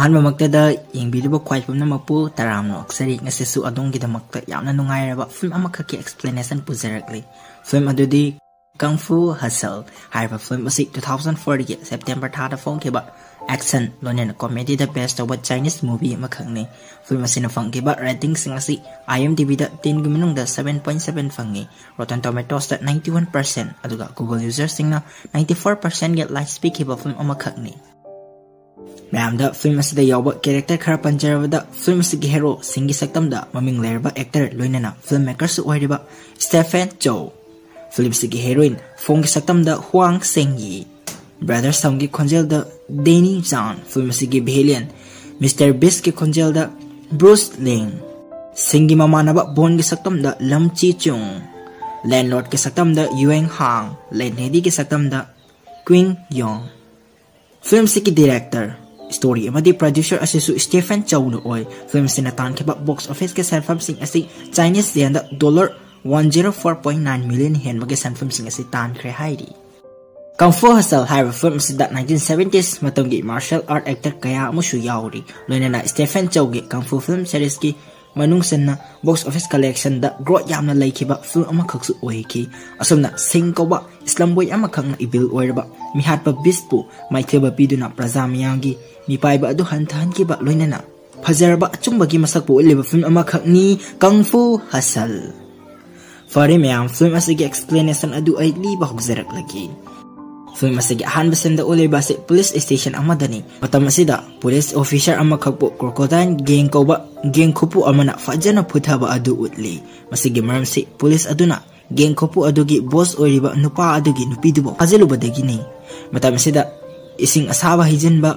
ꯑꯍꯥꯟꯕꯃꯛꯇꯗ ꯌꯦꯡꯕꯤꯔꯤꯕ ꯈ꯭ꯋꯥꯏ ꯄꯨꯝꯅꯃꯛꯄꯨ ꯇꯔꯥꯝꯅ ꯑꯣꯛꯆꯔꯤ ꯉꯁꯤꯁꯨ ꯑꯗꯣꯝꯒꯤꯗꯃꯛꯇ ꯌꯥꯝꯅ ꯅꯨꯡꯉꯥꯏꯔꯕ ꯐꯤꯂꯝ ꯑꯃꯈꯛꯀꯤ ꯑꯦꯛꯁꯄ꯭ꯂꯦꯅꯦꯁꯟ ꯄꯨꯖꯔꯛꯂꯤ ꯐꯤꯂꯝ ꯑꯗꯨꯗꯤ ꯀꯪꯐꯨ ꯍꯁꯜ ꯍꯥꯏꯔꯤꯕ ꯐꯤꯂꯝ ꯑꯁꯤ ꯇꯨ ꯊꯥꯎꯖꯟ ꯐꯣꯔꯒꯤ ꯁꯦꯞꯇꯦꯝꯕꯔ ꯊꯥꯗ ꯐꯣꯡꯈꯤꯕ ꯑꯦꯛꯁꯟ ꯂꯣꯏꯅꯅ ꯀꯣꯃꯦꯗꯤꯗ ꯕꯦꯁ ꯇꯧꯕ ꯆꯥꯏꯅꯤꯁ ꯃꯨꯚꯤ ꯑꯃꯈꯛꯅꯤ ꯐꯤꯂꯝ ꯑꯁꯤꯅ ꯐꯪꯈꯤꯕ ꯔꯦꯇꯤꯡꯁꯤꯡ ꯑꯁꯤ ꯑꯥꯏ ꯑꯦꯝ ꯗꯤꯕꯤꯗ ꯇꯦꯟꯒꯤ ꯃꯅꯨꯡꯗ ꯁꯕꯦꯟ ꯄꯣꯏꯟ ꯁꯕꯦꯟ ꯐꯪꯉꯤ ꯔꯣꯇꯟ ꯇꯣꯃꯦꯇꯣꯁꯇ ꯅꯥꯏꯟꯇꯤ ꯋꯥꯟ ꯄꯥꯔꯁꯦꯟ ꯑꯗꯨꯒ ꯒꯨꯒꯜ ꯌꯨꯖꯔꯁꯤꯡꯅ ꯅꯥꯏꯟꯇꯤ ꯐꯣꯔ ꯄꯥꯔꯁꯦꯟꯒꯤ ꯂꯥꯏꯛꯁ ꯄꯤꯈꯤꯕ ꯐꯤꯂꯝ ꯑꯃꯈꯛꯅꯤ Ramda film asli da yawba character kara panjara wada film asli ki hero singgi saktam da maming layar ba actor loinana filmmaker su wari ba Stephen Chow. Film asli ki heroin fongi saktam da Huang Sengyi. Brother Sam ki konjel da Danny Zhang film asli ki behelian. Mr. Beast ki konjel da Bruce Lin. Singgi mama na ba Bon ki saktam da Lam Chi Chung. Landlord ke saktam da Yuen Hang. Landlady ke saktam da Queen Yong. ꯐꯤꯂꯝꯁꯤꯒꯤ director story ꯑꯃꯗꯤ producer ꯑꯁꯤꯁꯨ Stephen ꯆꯧꯅ ꯑꯣꯏ ꯐꯤꯂꯝꯁꯤꯅ ꯇꯥꯟꯈꯤꯕ box ꯑꯣꯐꯤꯁꯀꯤ ꯁꯦꯟꯐꯝꯁꯤꯡ ꯑꯁꯤ ꯆꯥꯏꯅꯤꯁ ꯌꯦꯟꯗ dollar one zero four point nine million ꯍꯦꯟꯕꯒꯤ ꯁꯦꯟꯐꯝꯁꯤꯡ ꯑꯁꯤ ꯇꯥꯟꯈ꯭ꯔꯦ ꯍꯥꯏꯔꯤ ꯀꯝꯐꯣ ꯍꯁꯜ ꯍꯥꯏꯔꯤꯕ ꯐꯤꯂꯝ ꯑꯁꯤꯗ ꯅꯥꯏꯟꯇꯤꯟ ꯁꯕꯦꯟꯇꯤꯁ ꯃꯇꯝꯒꯤ ꯃꯥꯔꯁꯦꯜ ꯑꯥꯔꯠ ꯑꯦꯛꯇꯔ ꯀꯌꯥ ꯑꯃꯁꯨ ꯌꯥꯎꯔꯤ ꯂꯣꯏꯅꯅ ꯁ꯭ꯇꯦꯐꯦꯟ ꯆꯧꯒꯤ ꯀꯝꯐꯨ ꯐꯤꯂꯝ ꯁꯦꯔꯤꯁꯀꯤ ꯃꯅꯨꯡ ꯆꯟꯅ ꯕꯣꯛꯁ ꯑꯣꯐꯤꯁ ꯀꯂꯦꯛꯁꯟꯗ ꯒ꯭ꯔꯣꯠ ꯌꯥꯝꯅ ꯂꯩꯈꯤꯕ ꯐꯤꯜꯝ ꯑꯃꯈꯛꯁꯨ ꯑꯣꯏꯈꯤ ꯑꯁꯨꯝꯅ ꯁꯤꯡ ꯀꯧꯕ ꯏꯁꯂꯝ ꯕꯣꯏ ꯑꯃꯈꯛꯅ ꯏꯕꯤꯜ ꯑꯣꯏꯔꯕ ꯃꯤꯍꯥꯠꯄ ꯕꯤꯁꯄꯨ ꯃꯥꯏꯊꯤꯕ ꯄꯤꯗꯨꯅ ꯄ꯭ꯔꯖꯥ ꯃꯤꯌꯥꯝꯒꯤ ꯃꯤꯄꯥꯏꯕ ꯑꯗꯨ ꯍꯟꯊꯍꯟꯈꯤꯕ ꯂꯣꯏꯅꯅ ꯐꯖꯔꯕ ꯑꯆꯨꯝꯕꯒꯤ ꯃꯁꯛꯄꯨ ꯎꯠꯂꯤꯕ ꯐꯤꯜꯝ ꯑꯃꯈꯛꯅꯤ ꯀꯪꯐꯨ ꯍꯁꯜ ꯐꯔꯦ ꯃꯌꯥꯝ ꯐꯤꯜꯝ ꯑꯁꯤꯒꯤ ꯑꯦꯛꯁꯄ꯭ꯂꯦꯅꯦꯁꯟ ꯑꯗꯨ ꯑꯩ ꯂꯤꯕ ꯍꯧꯖꯔꯛꯂꯒꯦ So mas sige hanbasin da uli basi police station ang madani. Patama sida, police officer ang makagpo krokodan gengko ba gengko po ang manak fajan na puta ba adu utli. Mas sige maram si police aduna. Gengko po adugi boss o riba nupa adugi nupidubo. Kazilo ba da gini? Matama sida, ising asawa hijin ba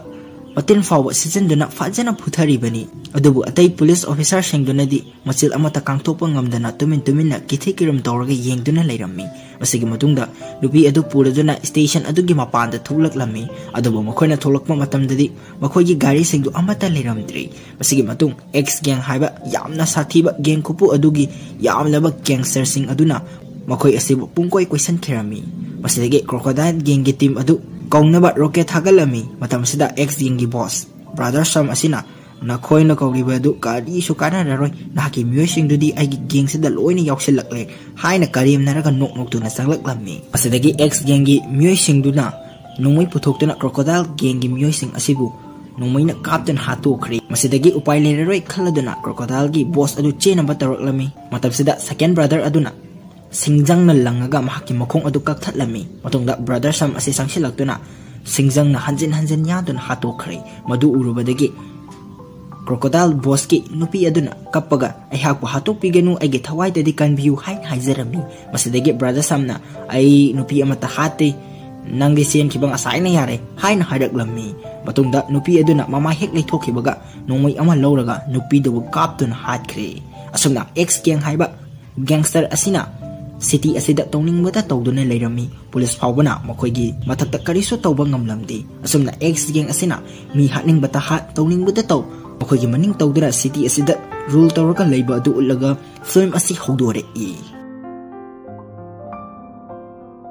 ꯃꯇꯤꯟ ꯐꯥꯎꯕ ꯁꯤꯖꯤꯟꯗꯨꯅ ꯐꯖꯅ ꯐꯨꯊꯔꯤꯕꯅꯤ ꯑꯗꯨꯕꯨ ꯑꯇꯩ ꯄꯨꯂꯤꯁ ꯑꯣꯐꯤꯁꯥꯔꯁꯤꯡꯗꯨꯅꯗꯤ ꯃꯆꯤꯜ ꯑꯃꯠꯇ ꯀꯥꯡꯊꯣꯛꯄ ꯉꯝꯗꯅ ꯇꯨꯃꯤꯟ ꯇꯨꯃꯤꯟꯅ ꯀꯤꯊꯤ ꯀꯤꯔꯝ ꯇꯧꯔꯒ ꯌꯦꯡꯗꯨꯅ ꯂꯩꯔꯝꯃꯤ ꯃꯁꯤꯒꯤ ꯃꯇꯨꯡꯗ ꯅꯨꯄꯤ ꯑꯗꯨ ꯄꯨꯔꯗꯨꯅ ꯁ꯭ꯇꯦꯁꯟ ꯑꯗꯨꯒꯤ ꯃꯄꯥꯟꯗ ꯊꯣꯛꯂꯛꯂꯝꯃꯤ ꯑꯗꯨꯕꯨ ꯃꯈꯣꯏꯅ ꯊꯣꯛꯂꯛꯄ ꯃꯇꯝꯗꯗꯤ ꯃꯈꯣꯏꯒꯤ ꯒꯥꯔꯤꯁꯤꯡꯗꯨ ꯑꯃꯠꯇ ꯂꯩꯔꯝꯗ꯭ꯔꯤ ꯃꯁꯤꯒꯤ ꯃꯇꯨꯡ ꯑꯦꯛꯁ ꯒꯦꯡ ꯍꯥꯏꯕ ꯌꯥꯝꯅ ꯁꯥꯊꯤꯕ ꯒꯦꯡ ꯈꯨꯄꯨ ꯑꯗꯨꯒꯤ ꯌꯥꯝꯂꯕ ꯒꯦꯡꯁꯇꯔꯁꯤꯡ ꯑꯗꯨꯅ ꯃꯈꯣꯏ ꯑꯁꯤꯕꯨ ꯄꯨꯡꯀꯣꯏ ꯀꯣꯏꯁꯟꯈꯤꯔꯝꯃꯤ ꯃꯁꯤꯗꯒꯤ ꯀ꯭ꯔꯣꯀꯣꯗꯥꯏꯜ ꯒꯦꯡꯒꯤ ꯇꯤꯝ ꯑꯗꯨ ꯀꯧꯅꯕ ꯔꯣꯀꯦꯠ ꯊꯥꯒꯠꯂꯝꯃꯤ ꯃꯇꯝ ꯑꯁꯤꯗ ꯑꯦꯛꯁ ꯒꯦꯡꯒꯤ ꯕꯣꯁ ꯕ꯭ꯔꯥꯗꯔ ꯁꯝ ꯑꯁꯤꯅ ꯅꯈꯣꯏꯅ ꯀꯧꯔꯤꯕ ꯑꯗꯨ ꯀꯔꯤꯁꯨ ꯀꯥꯟꯅꯔꯔꯣꯏ ꯅꯍꯥꯛꯀꯤ ꯃꯤꯑꯣꯏꯁꯤꯡꯗꯨꯗꯤ ꯑꯩꯒꯤ ꯒꯦꯡꯁꯤꯗ ꯂꯣꯏꯅ ꯌꯥꯎꯁꯤꯜꯂꯛꯂꯦ ꯍꯥꯏꯅ ꯀꯔꯦꯝꯅꯔꯒ ꯅꯣꯛ ꯅꯣꯛꯇꯨꯅ ꯆꯪꯂꯛꯂꯝꯃꯤ ꯃꯁꯤꯗꯒꯤ ꯑꯦꯛꯁ ꯒꯦꯡꯒꯤ ꯃꯤꯑꯣꯏꯁꯤꯡꯗꯨꯅ ꯅꯣꯡꯃꯩ ꯄꯨꯊꯣꯛꯇꯨꯅ ꯀ꯭ꯔꯣꯀꯣꯗꯥꯏꯜ ꯒꯦꯡꯒꯤ ꯃꯤꯑꯣꯏꯁꯤꯡ ꯑꯁꯤꯕꯨ ꯅꯣꯡꯃꯩꯅ ꯀꯥꯞꯇꯨꯅ ꯍꯥꯠꯇꯣꯛꯈ꯭ꯔꯦ ꯃꯁꯤꯗꯒꯤ ꯎꯄꯥꯏ ꯂꯩꯔꯔꯣꯏ ꯈꯜꯂꯗꯨꯅ ꯀ꯭ꯔꯣꯀꯣꯗꯥꯏꯜꯒꯤ ꯕꯣꯁ ꯑꯗꯨ ꯆꯦꯟꯅꯕ ꯇꯧꯔꯛꯂꯝꯃꯤ ꯃꯇꯝꯁꯤꯗ ꯁꯦꯀꯦꯟ ꯕ꯭ꯔꯗꯔ ꯑꯗꯨꯅ singjang na langaga mahaki mokong adu kak thatlami matungda brother sam ase sangsi laktuna singjang na hanjin hanjin nya dun hato khre madu urubadagi. Crocodile boss ki nupi aduna kappaga. Ai hakku hato pigenu ai ge thawai de dikan biu hai haijarami masidagi brother sam na ai, nupi amata hate. Nang gi sen ki bang asai na yare. Hai na hadak lammi matungda nupi aduna mama hek lei thoki baga nomai ama loraga nupi de kap tun hat khre asumna ex gang haiba. Gangster asina. city ase dak tongning mata tau dona lairami. Polis pau bana makoi gi mata tak kari so tau bangam lamdi asumna ex geng ase na mi hatning bata hat tongning mata tau makoi gi maning tau dora city ase dak rule tau ka laiba du ulaga film asih hodore i.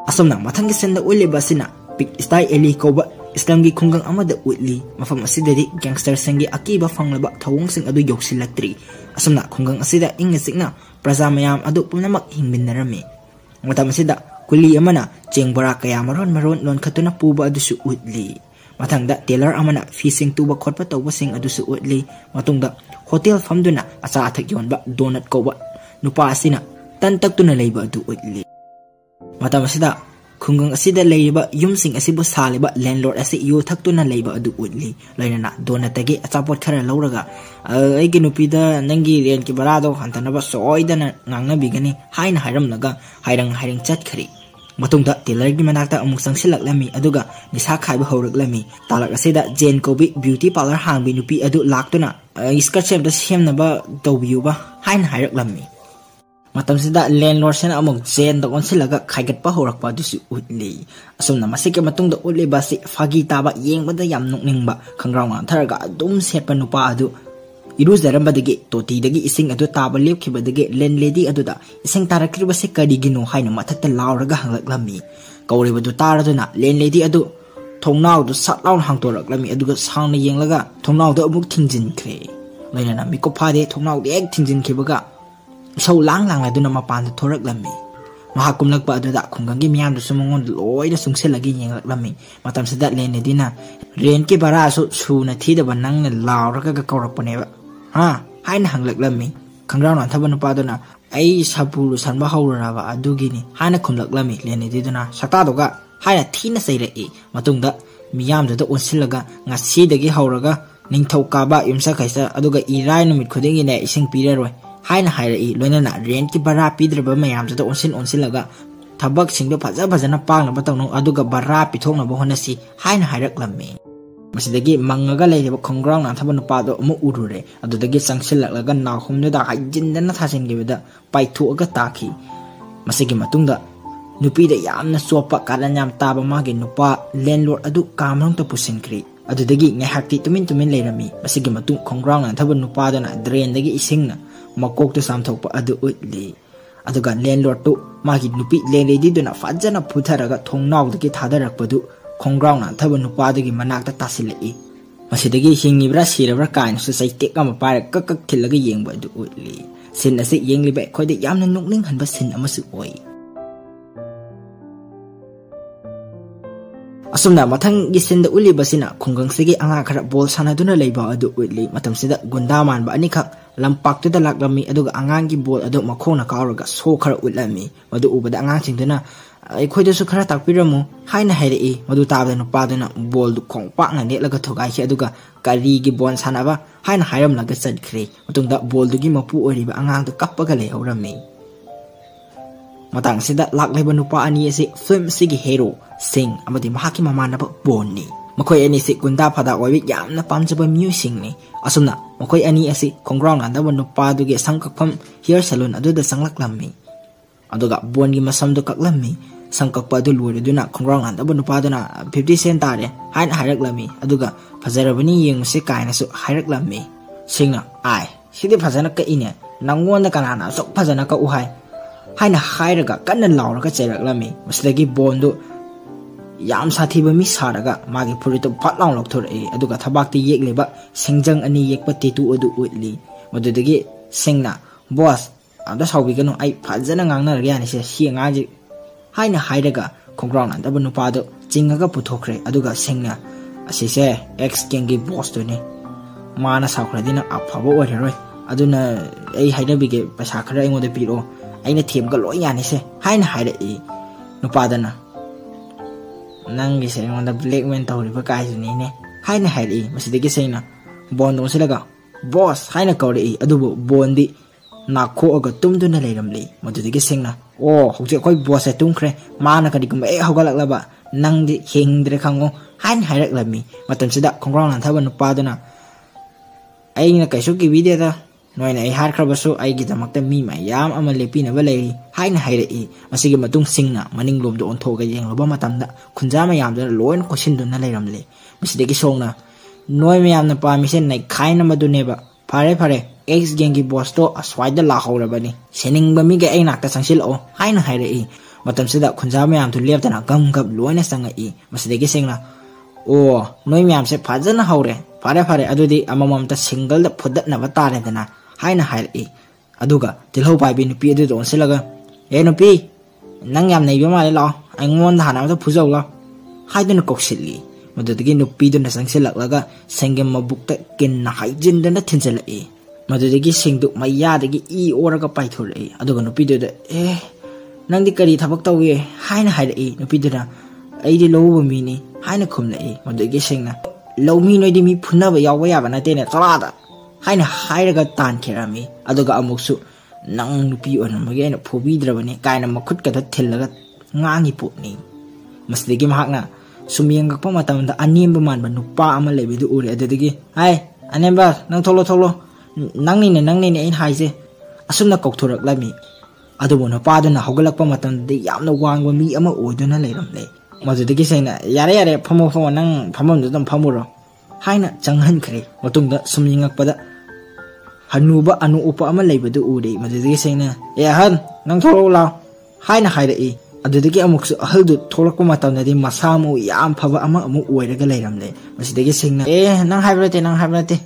Asumna matang ge senda eli ko ba kunggang amada utli mafam ase dari gangster sengge akiba fang lebak tawong sing adu yoksi latri asumna khungang asida inga sikna praja mayam adu punamak hingminarami matam asida kuli amana chengbara kaya maron maron lon khatuna puba adu su utli mathangda tailor amana fishing tuba khotpa tawba sing adu su utli matungda hotel famduna acha athak yonba donut koba nupa asina tan taktuna leiba adu utli matam asida ꯈꯨꯡꯒꯪ ꯑꯁꯤꯗ ꯂꯩꯔꯤꯕ ꯌꯨꯝꯁꯤꯡ ꯑꯁꯤꯕꯨ ꯁꯥꯜꯂꯤꯕ ꯂꯦꯟꯂꯣꯔꯗ ꯑꯁꯤ ꯌꯨ ꯊꯛꯇꯨꯅ ꯂꯩꯕ ꯑꯗꯨ ꯎꯠꯂꯤ ꯂꯣꯏꯅꯅ ꯗꯣꯅꯠꯇꯒꯤ ꯑꯆꯥꯄꯣꯠ ꯈꯔ ꯂꯧꯔꯒ ꯑꯩꯒꯤ ꯅꯨꯄꯤꯗ ꯅꯪꯒꯤ ꯔꯦꯟꯀꯤ ꯕꯔꯥꯗꯣ ꯍꯟꯊꯅꯕ ꯁꯣꯏꯗꯅ ꯉꯥꯡꯅꯕꯤꯒꯅꯤ ꯍꯥꯏꯅ ꯍꯥꯏꯔꯝꯂꯒ ꯍꯥꯏꯔꯪ ꯍꯥꯏꯔꯪ ꯆꯠꯈ꯭ꯔꯤ ꯃꯇꯨꯡꯗ ꯇꯦꯂꯔꯒꯤ ꯃꯅꯥꯛꯇ ꯑꯃꯨꯛ ꯆꯪꯁꯤꯜꯂꯛꯂꯝꯃꯤ ꯑꯗꯨꯒ ꯅꯤꯁꯥ ꯈꯥꯏꯕ ꯍꯧꯔꯛꯂꯝꯃꯤ ꯇꯥꯂꯛ ꯑꯁꯤꯗ ꯖꯦꯟ ꯀꯧꯕꯤ ꯕ꯭ꯌꯨꯇꯤ ꯄꯥꯔꯂꯔ ꯍꯥꯡꯕꯤ ꯅꯨꯄꯤ ꯑꯗꯨ ꯂꯥꯛꯇꯨꯅ ꯏꯁꯀꯔꯠꯁꯦ ꯑꯝꯇ ꯁꯦꯝꯅꯕ ꯇꯧꯕꯤꯌꯨꯕ ꯍꯥꯏꯅ ꯍꯥꯏꯔꯛꯂꯝꯃꯤ Matamsida landlord sena amok zen dokon silaga kaiget pa horak pa dusi utli. Asum na masike matung da utli ba si fagita ba yeng bada yam nuk ning ba kangraw nga tharga adum set pa nupa adu. Iru zaram badagi toti dagi ising adu taba lip ki badagi landlady adu da ising tarakri ba si kadi gino hai na matatta lauraga hangak lami. Kauri badu tara du na landlady adu thongnau du sat laun hangtorak lami adu ga sang na yeng laga thongnau da amuk thingjin kre. Lainana mikopade thongnau da ek thingjin kibaga. sau lang lang la du na ma pan thorak lammi mahakum lak pa du da khungang gi miyam du sumongon loi da sungse lagi yeng lak lammi matam sedat le ne dina ren ke bara so chu na thi da banang ne law ra ka ka kor pa ne ba ha hai na hang lak lammi khangrao na thaban pa du na ai sapu lu san ba hau ra ba adu gi ni hai na khum lak lammi le ne dina sakta do ga hai na thi na sei re e matung da miyam du da onsil laga ngasi da gi hau ra ga ning thau ka ba yumsa khaisa adu ga irai nu mit khuding ne ising pire roi hairei loinana rent ki bara pidraba mayamda onsin onsilaga ꯊꯕꯛ ꯁꯤꯡꯗꯣ ꯐꯖ ꯐꯖꯅ ꯄꯥꯡꯅꯕ ꯇꯧꯅꯧ ꯑꯗꯨꯒ ꯕꯔꯥ ꯄꯤꯊꯣꯛꯅꯕ ꯍꯣꯠꯅꯁꯤ ꯍꯥꯏꯅ ꯍꯥꯏꯔꯛꯂꯝꯃꯤ ꯃꯁꯤꯗꯒꯤ ꯃꯪꯉꯒ ꯂꯩꯔꯤꯕ ꯈꯣꯡꯒ꯭ꯔꯥꯎ ꯅꯥꯟꯊꯕ ꯅꯨꯄꯥꯗꯣ ꯑꯃꯨꯛ ꯎꯔꯨꯔꯦ ꯑꯗꯨꯗꯒꯤ ꯆꯪꯁꯤꯜꯂꯛꯂꯒ ꯅꯥꯎꯍꯨꯝꯗꯨꯗ ꯍꯥꯏꯖꯤꯟꯗꯅ ꯊꯥꯖꯤꯟꯈꯤꯕꯗ ꯄꯥꯏꯊꯣꯛꯑꯒ ꯇꯥꯈꯤ ꯃꯁꯤꯒꯤ ꯃꯇꯨꯡꯗ ꯅꯨꯄꯤꯗ ꯌꯥꯝꯅ ꯆꯣꯞꯄ ꯀꯥꯔꯟ ꯌꯥꯝ ꯇꯥꯕ ꯃꯥꯒꯤ ꯅꯨꯄꯥ ꯂꯦꯟꯂꯣꯔꯗ ꯑꯗꯨ ꯀꯥ ꯃꯅꯨꯡꯗ ꯄꯨꯁꯤꯟꯈ꯭ꯔꯤ ꯑꯗꯨꯗꯒꯤ ꯉꯥꯏꯍꯥꯛꯇꯤ ꯇꯨꯃꯤꯟ ꯇꯨꯃꯤꯟ ꯂꯩꯔꯝꯃꯤ ꯃꯁꯤꯒꯤ ꯃꯇꯨꯡ ꯈꯣꯡꯒ꯭ꯔꯥꯎ ꯅꯥꯟꯊꯕ ꯅꯨꯄꯥꯗꯨꯅ ꯗ꯭ꯔꯦꯟꯗꯒꯤ ꯏꯁꯤꯡꯅ ꯃꯀꯣꯛꯇꯨ ꯆꯥꯝꯊꯣꯛꯄ ꯑꯗꯨ ꯎꯠꯂꯤ ꯑꯗꯨꯒ ꯂꯦꯟꯂꯣꯔꯗꯇꯨ ꯃꯥꯒꯤ ꯅꯨꯄꯤ ꯂꯦꯟꯂꯦꯗꯤꯗꯨꯅ ꯐꯖꯅ ꯐꯨꯊꯔꯒ ꯊꯣꯡꯅꯥꯎꯗꯒꯤ ꯊꯥꯗꯔꯛꯄꯗꯨ ꯈꯣꯡꯒ꯭ꯔꯥꯎ ꯅꯥꯟꯊꯕ ꯅꯨꯄꯥꯗꯨꯒꯤ ꯃꯅꯥꯛꯇ ꯇꯥꯁꯤꯜꯂꯛꯏ ꯃꯁꯤꯗꯒꯤ ꯍꯤꯡꯉꯤꯕ꯭ꯔꯥ ꯁꯤꯔꯕ꯭ꯔꯥ ꯀꯥꯏꯅꯁꯨ ꯆꯩꯇꯦꯛ ꯑꯃ ꯄꯥꯏꯔꯒ ꯀꯛ ꯀꯛ ꯊꯤꯜꯂꯒ ꯌꯦꯡꯕ ꯑꯗꯨ ꯎꯠꯂꯤ ꯁꯤꯟ ꯑꯁꯤ ꯌꯦꯡꯂꯤꯕ ꯑꯩꯈꯣꯏꯗ ꯌꯥꯝꯅ ꯅꯣꯛꯅꯤꯡꯍꯟꯕ ꯁꯤꯟ ꯑꯃꯁꯨ ꯑꯣꯏ ꯑꯁꯨꯝꯅ ꯃꯊꯪꯒꯤ ꯁꯤꯟꯗ ꯎꯠꯂꯤꯕꯁꯤꯅ ꯈꯨꯡꯒꯪꯁꯤꯒꯤ ꯑꯉꯥꯡ ꯈꯔ ꯕꯣꯜ ꯁꯥꯟꯅꯗꯨꯅ ꯂꯩꯕ ꯑꯗꯨ ꯎꯠꯂꯤ ꯃꯇꯝꯁꯤꯗ ꯒꯨꯟꯗꯥ ꯃꯥꯟꯕ ꯑꯅꯤꯈꯛ ꯂꯝꯄꯥꯛꯇꯨꯗ ꯂꯥꯛꯂꯝꯃꯤ ꯑꯗꯨꯒ ꯑꯉꯥꯡꯒꯤ ꯕꯣꯜ ꯑꯗꯨ ꯃꯈꯣꯡꯅ ꯀꯥꯎꯔꯒ ꯁꯣ ꯈꯔ ꯎꯠꯂꯝꯃꯤ ꯃꯗꯨ ꯎꯕꯗ ꯑꯉꯥꯡꯁꯤꯡꯗꯨꯅ ꯑꯩꯈꯣꯏꯗꯁꯨ ꯈꯔ ꯇꯥꯛꯄꯤꯔꯝꯃꯨ ꯍꯥꯏꯅ ꯍꯥꯏꯔꯛꯏ ꯃꯗꯨ ꯇꯥꯕꯗ ꯅꯨꯄꯥꯗꯨꯅ ꯕꯣꯜꯗꯨ ꯈꯣꯡꯄꯥꯛꯅ ꯅꯦꯠꯂꯒ ꯊꯨꯒꯥꯏꯈꯤ ꯑꯗꯨꯒ ꯀꯔꯤꯒꯤ ꯕꯣꯜ ꯁꯥꯟꯅꯕ ꯍꯥꯏꯅ ꯍꯥꯏꯔꯝꯂꯒ ꯆꯠꯈ꯭ꯔꯦ ꯃꯇꯨꯡꯗ ꯕꯣꯜꯗꯨꯒꯤ ꯃꯄꯨ ꯑꯣꯏꯔꯤꯕ ꯑꯉꯥꯡꯗꯨ ꯀꯞꯄꯒ ꯂꯩꯍꯧꯔꯝꯃꯤ matang sida lakleba nupa ani ase film sigi hero sing amadi mahaki mamanaba bonni ꯃꯈꯣꯏ ꯑꯅꯤꯁꯤ ꯒꯨꯟꯗꯥ ꯐꯥꯗꯥ ꯑꯣꯏꯕ ꯌꯥꯝꯅ ꯄꯥꯝꯖꯕ ꯃꯤꯑꯣꯏꯁꯤꯡꯅꯤ ꯑꯁꯨꯝꯅ ꯃꯈꯣꯏ ꯑꯅꯤ ꯑꯁꯤ ꯈꯣꯡꯒ꯭ꯔꯥꯎ ꯅꯥꯟꯗꯕ ꯅꯨꯄꯥꯗꯨꯒꯤ ꯁꯝ ꯀꯛꯐꯝ ꯍꯤꯌꯔ ꯁꯦꯂꯨꯟ ꯑꯗꯨꯗ ꯆꯪꯂꯛꯂꯝꯃꯤ ꯑꯗꯨꯒ ꯕꯣꯟꯒꯤ ꯃꯁꯝꯗꯨ ꯀꯛꯂꯝꯃꯤ ꯁꯝ ꯀꯛꯄ ꯑꯗꯨ ꯂꯣꯏꯔꯗꯨꯅ ꯈꯣꯡꯒ꯭ꯔꯥꯎ ꯉꯥꯟꯗꯕ ꯅꯨꯄꯥꯗꯨꯅ ꯐꯤꯐꯇꯤ ꯁꯦꯟ ꯇꯥꯔꯦ ꯍꯥꯏꯅ ꯍꯥꯏꯔꯛꯂꯝꯃꯤ ꯑꯗꯨꯒ ꯐꯖꯔꯕꯅꯤ ꯌꯦꯡꯉꯨꯁꯤ ꯀꯥꯏꯅꯁꯨ ꯍꯥꯏꯔꯛꯂꯝꯃꯤ ꯁꯤꯡꯅ ꯑꯥꯏ ꯁꯤꯗꯤ ꯐꯖꯅ ꯀꯛꯏꯅꯦ ꯅꯪꯉꯣꯟꯗ ꯀꯅꯥꯅ ꯑꯁꯨꯛ ꯐꯖꯅ ꯀꯛꯎ ꯍꯥꯏ haina hairaga kanna lauraga chairak-lami masidagi bondu yam sathiba mi saraga magi purito phat laung lokthor e aduga thabakti yekleba singjang ani yekpa tetu adu uitli madudagi singna boss ada saubi gano ai phajana ngangna riani se si ngaji haina hairaga khongrang na dabu nupa do chingaga puthokre aduga singna asise ex kengi boss to ne mana saukradina afabo oreroi aduna ai haidabige pasa khara ingoda piro ꯑꯩꯅ ꯊꯦꯝꯒ ꯂꯣꯏ ꯌꯥꯅꯤꯁꯦ ꯍꯥꯏꯅ ꯍꯥꯏꯔꯛꯏ ꯅꯨꯄꯥꯗꯅ ꯅꯪꯒꯤꯁꯦ ꯑꯩꯉꯣꯟꯗ ꯕ꯭ꯂꯦꯛꯃꯦꯟ ꯇꯧꯔꯤꯕ ꯀꯥꯏꯗꯨꯅꯤꯅꯦ ꯍꯥꯏꯅ ꯍꯥꯏꯔꯛꯏ ꯃꯁꯤꯗꯒꯤ ꯁꯩꯅ ꯕꯣꯟ ꯑꯣꯟꯁꯤꯜꯂꯒ ꯕꯣꯁ ꯍꯥꯏꯅ ꯀꯧꯔꯛꯏ ꯑꯗꯨꯕꯨ ꯕꯣꯟꯗꯤ ꯅꯥꯈꯣꯛꯑꯒ ꯇꯨꯝꯗꯨꯅ ꯂꯩꯔꯝꯂꯤ ꯃꯗꯨꯗꯒꯤ ꯁꯤꯡꯅ ꯑꯣ ꯍꯧꯖꯤꯛ ꯑꯩꯈꯣꯏ ꯕꯣꯁꯁꯦ ꯇꯨꯝꯈ꯭ꯔꯦ ꯃꯥꯅ ꯀꯔꯤꯒꯨꯝꯕ ꯍꯦꯛ ꯍꯧꯒꯠꯂꯛꯂꯕ ꯅꯪꯗꯤ ꯍꯤꯡꯗ꯭ꯔꯦ ꯈꯪꯉꯣ ꯍꯥꯏꯅ ꯍꯥꯏꯔꯛꯂꯝꯃꯤ ꯃꯇꯝꯁꯤꯗ ꯈꯣꯡꯒ꯭ꯔꯥꯎ ꯅꯥꯟꯊꯕ ꯅꯨꯄꯥꯗꯨꯅ ꯑꯩꯅ ꯀꯩꯁꯨ ꯀꯤꯕꯤꯗꯦꯗ ꯅꯣꯏꯅ ꯑꯩ ꯍꯥꯏꯈ꯭ꯔꯕꯁꯨ ꯑꯩꯒꯤꯗꯃꯛꯇ ꯃꯤ ꯃꯌꯥꯝ ꯑꯃ ꯂꯦꯞꯄꯤꯅꯕ ꯂꯩꯔꯤ ꯍꯥꯏꯅ ꯍꯥꯏꯔꯛꯏ ꯃꯁꯤꯒꯤ ꯃꯇꯨꯡ ꯁꯤꯡꯅ ꯃꯅꯤꯡꯂꯣꯝꯗ ꯑꯣꯟꯊꯣꯛꯑꯒ ꯌꯦꯡꯂꯨꯕ ꯃꯇꯝꯗ ꯈꯨꯟꯖꯥ ꯃꯌꯥꯝꯗꯨꯅ ꯂꯣꯏꯅ ꯀꯣꯏꯁꯤꯟꯗꯨꯅ ꯂꯩꯔꯝꯂꯦ ꯃꯁꯤꯗꯒꯤ ꯁꯣꯡꯅ ꯅꯣꯏ ꯃꯌꯥꯝꯅ ꯄꯥꯝꯃꯤꯁꯦ ꯅꯩꯈꯥꯏꯅꯕꯗꯨꯅꯦꯕ ꯐꯔꯦ ꯐꯔꯦ ꯑꯦꯛꯁ ꯒꯦꯡꯒꯤ ꯕꯣꯁꯇꯣ ꯑꯁ꯭ꯋꯥꯏꯗ ꯂꯥꯛꯍꯧꯔꯕꯅꯤ ꯁꯦꯅꯤꯡꯕ ꯃꯤꯒꯩ ꯑꯩ ꯅꯥꯛꯇ ꯆꯪꯁꯤꯜꯂꯛꯑꯣ ꯍꯥꯏꯅ ꯍꯥꯏꯔꯛꯏ ꯃꯇꯝꯁꯤꯗ ꯈꯨꯟꯖꯥ ꯃꯌꯥꯝꯗꯨ ꯂꯦꯞꯇꯅ ꯒꯝ ꯒꯞ ꯂꯣꯏꯅ ꯆꯪꯉꯛꯏ ꯃꯁꯤꯗꯒꯤ ꯁꯤꯡꯅ ꯑꯣ ꯅꯣꯏ ꯃꯌꯥꯝꯁꯦ ꯐꯖꯅ ꯍꯧꯔꯦ ꯐꯔꯦ ꯐꯔꯦ ꯑꯗꯨꯗꯤ ꯑꯃꯃꯝꯇ ꯁꯤꯡꯒꯜꯗ ꯐꯨꯗꯠꯅꯕ ꯇꯥꯔꯦꯗꯅ ꯍꯥꯏꯅ ꯍꯥꯏꯔꯛꯏ ꯑꯗꯨꯒ ꯇꯤꯜꯍꯧ ꯄꯥꯏꯕꯤ ꯅꯨꯄꯤ ꯑꯗꯨꯗ ꯑꯣꯟꯁꯤꯜꯂꯒ ꯑꯦ ꯅꯨꯄꯤ ꯅꯪ ꯌꯥꯝ ꯅꯩꯕ ꯃꯥꯜꯂꯦ ꯂꯥꯛꯑꯣ ꯑꯩꯉꯣꯟꯗ ꯍꯥꯟꯅ ꯑꯝꯇ ꯐꯨꯖꯧ ꯂꯥꯛꯑꯣ ꯍꯥꯏꯗꯨꯅ ꯀꯧꯁꯤꯜꯂꯤ ꯃꯗꯨꯗꯒꯤ ꯅꯨꯄꯤꯗꯨꯅ ꯆꯪꯁꯤꯜꯂꯛꯂꯒ ꯁꯦꯡꯒꯦꯝ ꯃꯕꯨꯛꯇ ꯀꯤꯟꯅ ꯍꯥꯏꯖꯤꯟꯗꯨꯅ ꯊꯤꯟꯖꯤꯜꯂꯛꯏ ꯃꯗꯨꯗꯒꯤ ꯁꯤꯡꯗꯨ ꯃꯩꯌꯥꯗꯒꯤ ꯏ ꯑꯣꯔꯒ ꯄꯥꯏꯊꯣꯔꯛꯏ ꯑꯗꯨꯒ ꯅꯨꯄꯤꯗꯨꯗ ꯑꯦ ꯅꯪꯗꯤ ꯀꯔꯤ ꯊꯕꯛ ꯇꯧꯏ ꯍꯥꯏꯅ ꯍꯥꯏꯔꯛꯏ ꯅꯨꯄꯤꯗꯨꯅ ꯑꯩꯗꯤ ꯂꯧꯎꯕ ꯃꯤꯅꯤ ꯍꯥꯏꯅ ꯈꯨꯝꯂꯛꯏ ꯃꯗꯨꯗꯒꯤ ꯁꯤꯡꯅ ꯂꯧꯃꯤ ꯅꯣꯏꯗꯤ ꯃꯤ ꯐꯨꯅꯕ ꯌꯥꯎꯕ ꯌꯥꯕ ꯅꯠꯇꯦꯅꯦ ꯆꯔꯥꯗ haina hairaga tan khirami aduga amuksu nang nupi onamagi aina phobidrabani kaina makhut kada thillaga ngangi potni masdigi mahakna sumiyang pa matamda anemba manba nupa ama lebidu uri adadigi hai anemba nang tholo tholo nangni ne nangni ne ain haise asumna kokthurak lami adubu na paduna hogalakpa matamda yamna wangwa mi ama oiduna leiramle madudagi saina yare yare phamo phamo nang phamam dum phamuro haina changhan khre matungda sumyingakpada hanuba anu upa ama leibadu ure madudagi saina ya han nang thoro la haina haira i ꯑꯗꯨꯗꯒꯤ ꯑꯃꯨꯛꯁꯨ ꯑꯍꯜꯗꯨ ꯊꯣꯛꯂꯛꯄ ꯃꯇꯝꯗꯗꯤ ꯃꯁꯥ ꯃꯎ ꯌꯥꯝ ꯐꯕ ꯑꯃ ꯑꯃꯨꯛ ꯑꯣꯏꯔꯒ ꯂꯩꯔꯝꯂꯦ ꯃꯁꯤꯗꯒꯤ ꯁꯤꯡꯅ ꯑꯦ ꯅꯪ ꯍꯥꯏꯕ ꯅꯠꯇꯦ ꯅꯪ ꯍꯥꯏꯕ ꯅꯠꯇꯦ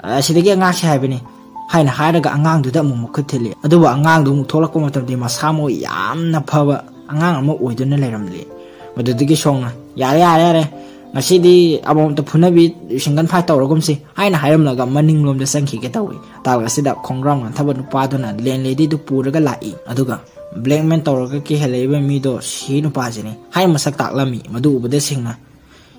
ꯑꯁꯤꯗꯒꯤ ꯑꯉꯥꯡꯁꯦ ꯍꯥꯏꯕꯅꯤ ꯍꯥꯏꯅ ꯍꯥꯏꯔꯒ ꯑꯉꯥꯡꯗꯨꯗ ꯑꯃꯨꯛ ꯃꯈꯨꯠ ꯊꯤꯜꯂꯤ ꯑꯗꯨꯕꯨ ꯑꯉꯥꯡꯗꯨ ꯑꯃꯨꯛ ꯊꯣꯛꯂꯛꯄ ꯃꯇꯝꯗꯤ ꯃꯁꯥ ꯃꯎ ꯌꯥꯝꯅ ꯐꯕ ꯑꯉꯥꯡ ꯑꯃ ꯑꯣꯏꯗꯨꯅ ꯂꯩꯔꯝꯂꯦ ꯃꯗꯨꯗꯒꯤ ꯁꯣꯡꯅ ꯌꯥꯔꯦ ꯌꯥꯔꯦ ꯌꯥꯔꯦ ngasi abom ta phuna bi shingan phai taw rogom si ai na hairam laga maning lom de sanghi ge tawi tal ngasi da đó na thabon pa đi na len lady cái lại, ga lai aduga black man taw cái ki helai bên mi đó, do shi nu pa jini hai masak tak lami madu ubade sing na